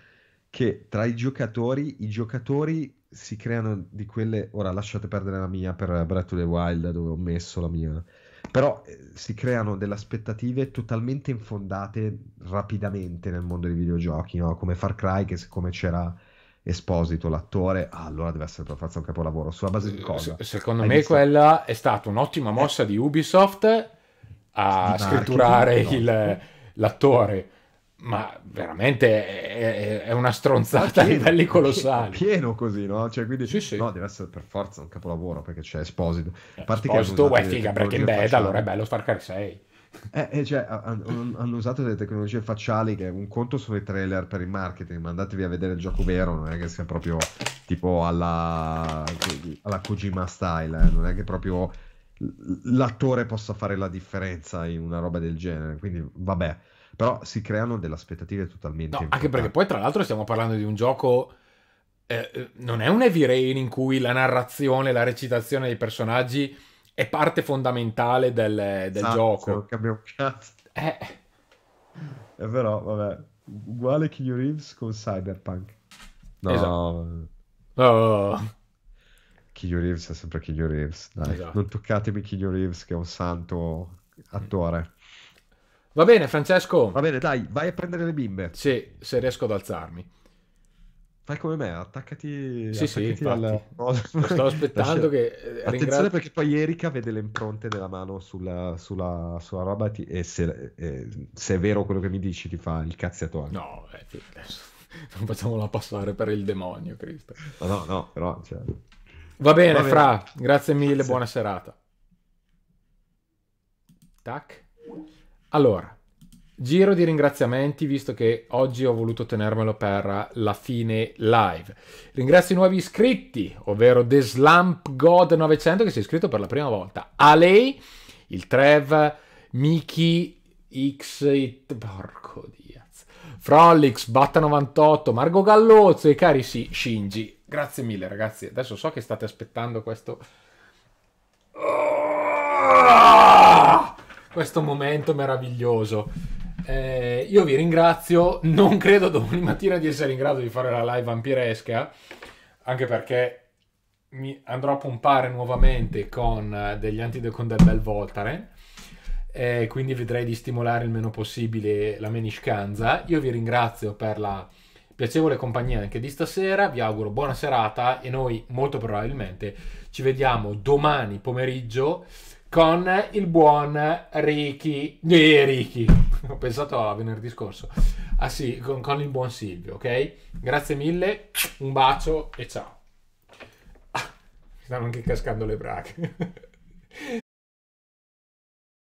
Che tra i giocatori, i giocatori si creano di quelle... Ora lasciate perdere la mia per Breath of the Wild, dove ho messo la mia... Però eh, si creano delle aspettative totalmente infondate rapidamente nel mondo dei videogiochi, no? Come Far Cry, che siccome c'era Esposito, l'attore, ah, allora deve essere per forza un capolavoro. Sulla base di cosa? Secondo Hai me visto? quella è stata un'ottima mossa eh. di Ubisoft a scritturare il, l'attore, ma veramente è, è una stronzata pieno, a livelli colossali. Pieno così, no? Cioè, quindi, sì, sì. No, deve essere per forza un capolavoro perché c'è Esposito. A parte Esposito, che figa, Breaking Bad, allora è bello Far Cry 6. Eh, eh, cioè, hanno, hanno, usato delle tecnologie facciali che un conto sono i trailer per il marketing, ma andatevi a vedere il gioco vero, non è che sia proprio tipo alla, alla Kojima style, eh? non è che proprio l'attore possa fare la differenza in una roba del genere, quindi vabbè, però si creano delle aspettative totalmente... No, anche perché poi tra l'altro stiamo parlando di un gioco... Eh, non è un heavy rain in cui la narrazione, la recitazione dei personaggi è parte fondamentale del, del esatto, gioco. Cambiamo cazzo. Eh. È vero, vabbè. Uguale Keanu Reeves con Cyberpunk. No. Esatto. Oh. Keanu Reeves è sempre Keanu Reeves. Dai, esatto. non toccatemi Keanu Reeves che è un santo attore. Va bene, Francesco. Va bene, dai, vai a prendere le bimbe. Sì, se riesco ad alzarmi. Fai come me, attaccati, sì, attaccati sì, al... Sto aspettando che... Eh, Attenzione ringrazio... perché poi Erika vede le impronte della mano sulla, sulla, sulla roba ti... e se, eh, se, è vero quello che mi dici ti fa il cazziatore. No, eh, non facciamola passare per il demonio, Cristo. No, no, no, però... Cioè... Va bene, Va bene. Fra, grazie mille, sì. buona serata. Tac. Allora, giro di ringraziamenti, visto che oggi ho voluto tenermelo per la fine live. Ringrazio i nuovi iscritti, ovvero The Slump God 900 che si è iscritto per la prima volta. A lei, il Trev, Miki X, porco Diaz, Frolix, Batta98, Margo Gallozzo e cari sì, Shinji. Grazie mille ragazzi, adesso so che state aspettando questo... Questo momento meraviglioso. Eh, io vi ringrazio, non credo domani mattina di essere in grado di fare la live vampiresca, anche perché mi andrò a pompare nuovamente con eh, degli antidecon del bel Voltaren eh, quindi vedrei di stimolare il meno possibile la meniscanza. Io vi ringrazio per la piacevole compagnia anche di stasera, vi auguro buona serata e noi molto probabilmente ci vediamo domani pomeriggio con il buon Ricky. Eh, Ricky, ho pensato a venerdì scorso. Ah sì, con, con il buon Silvio, ok? Grazie mille, un bacio e ciao. Ah, stanno anche cascando le bracche.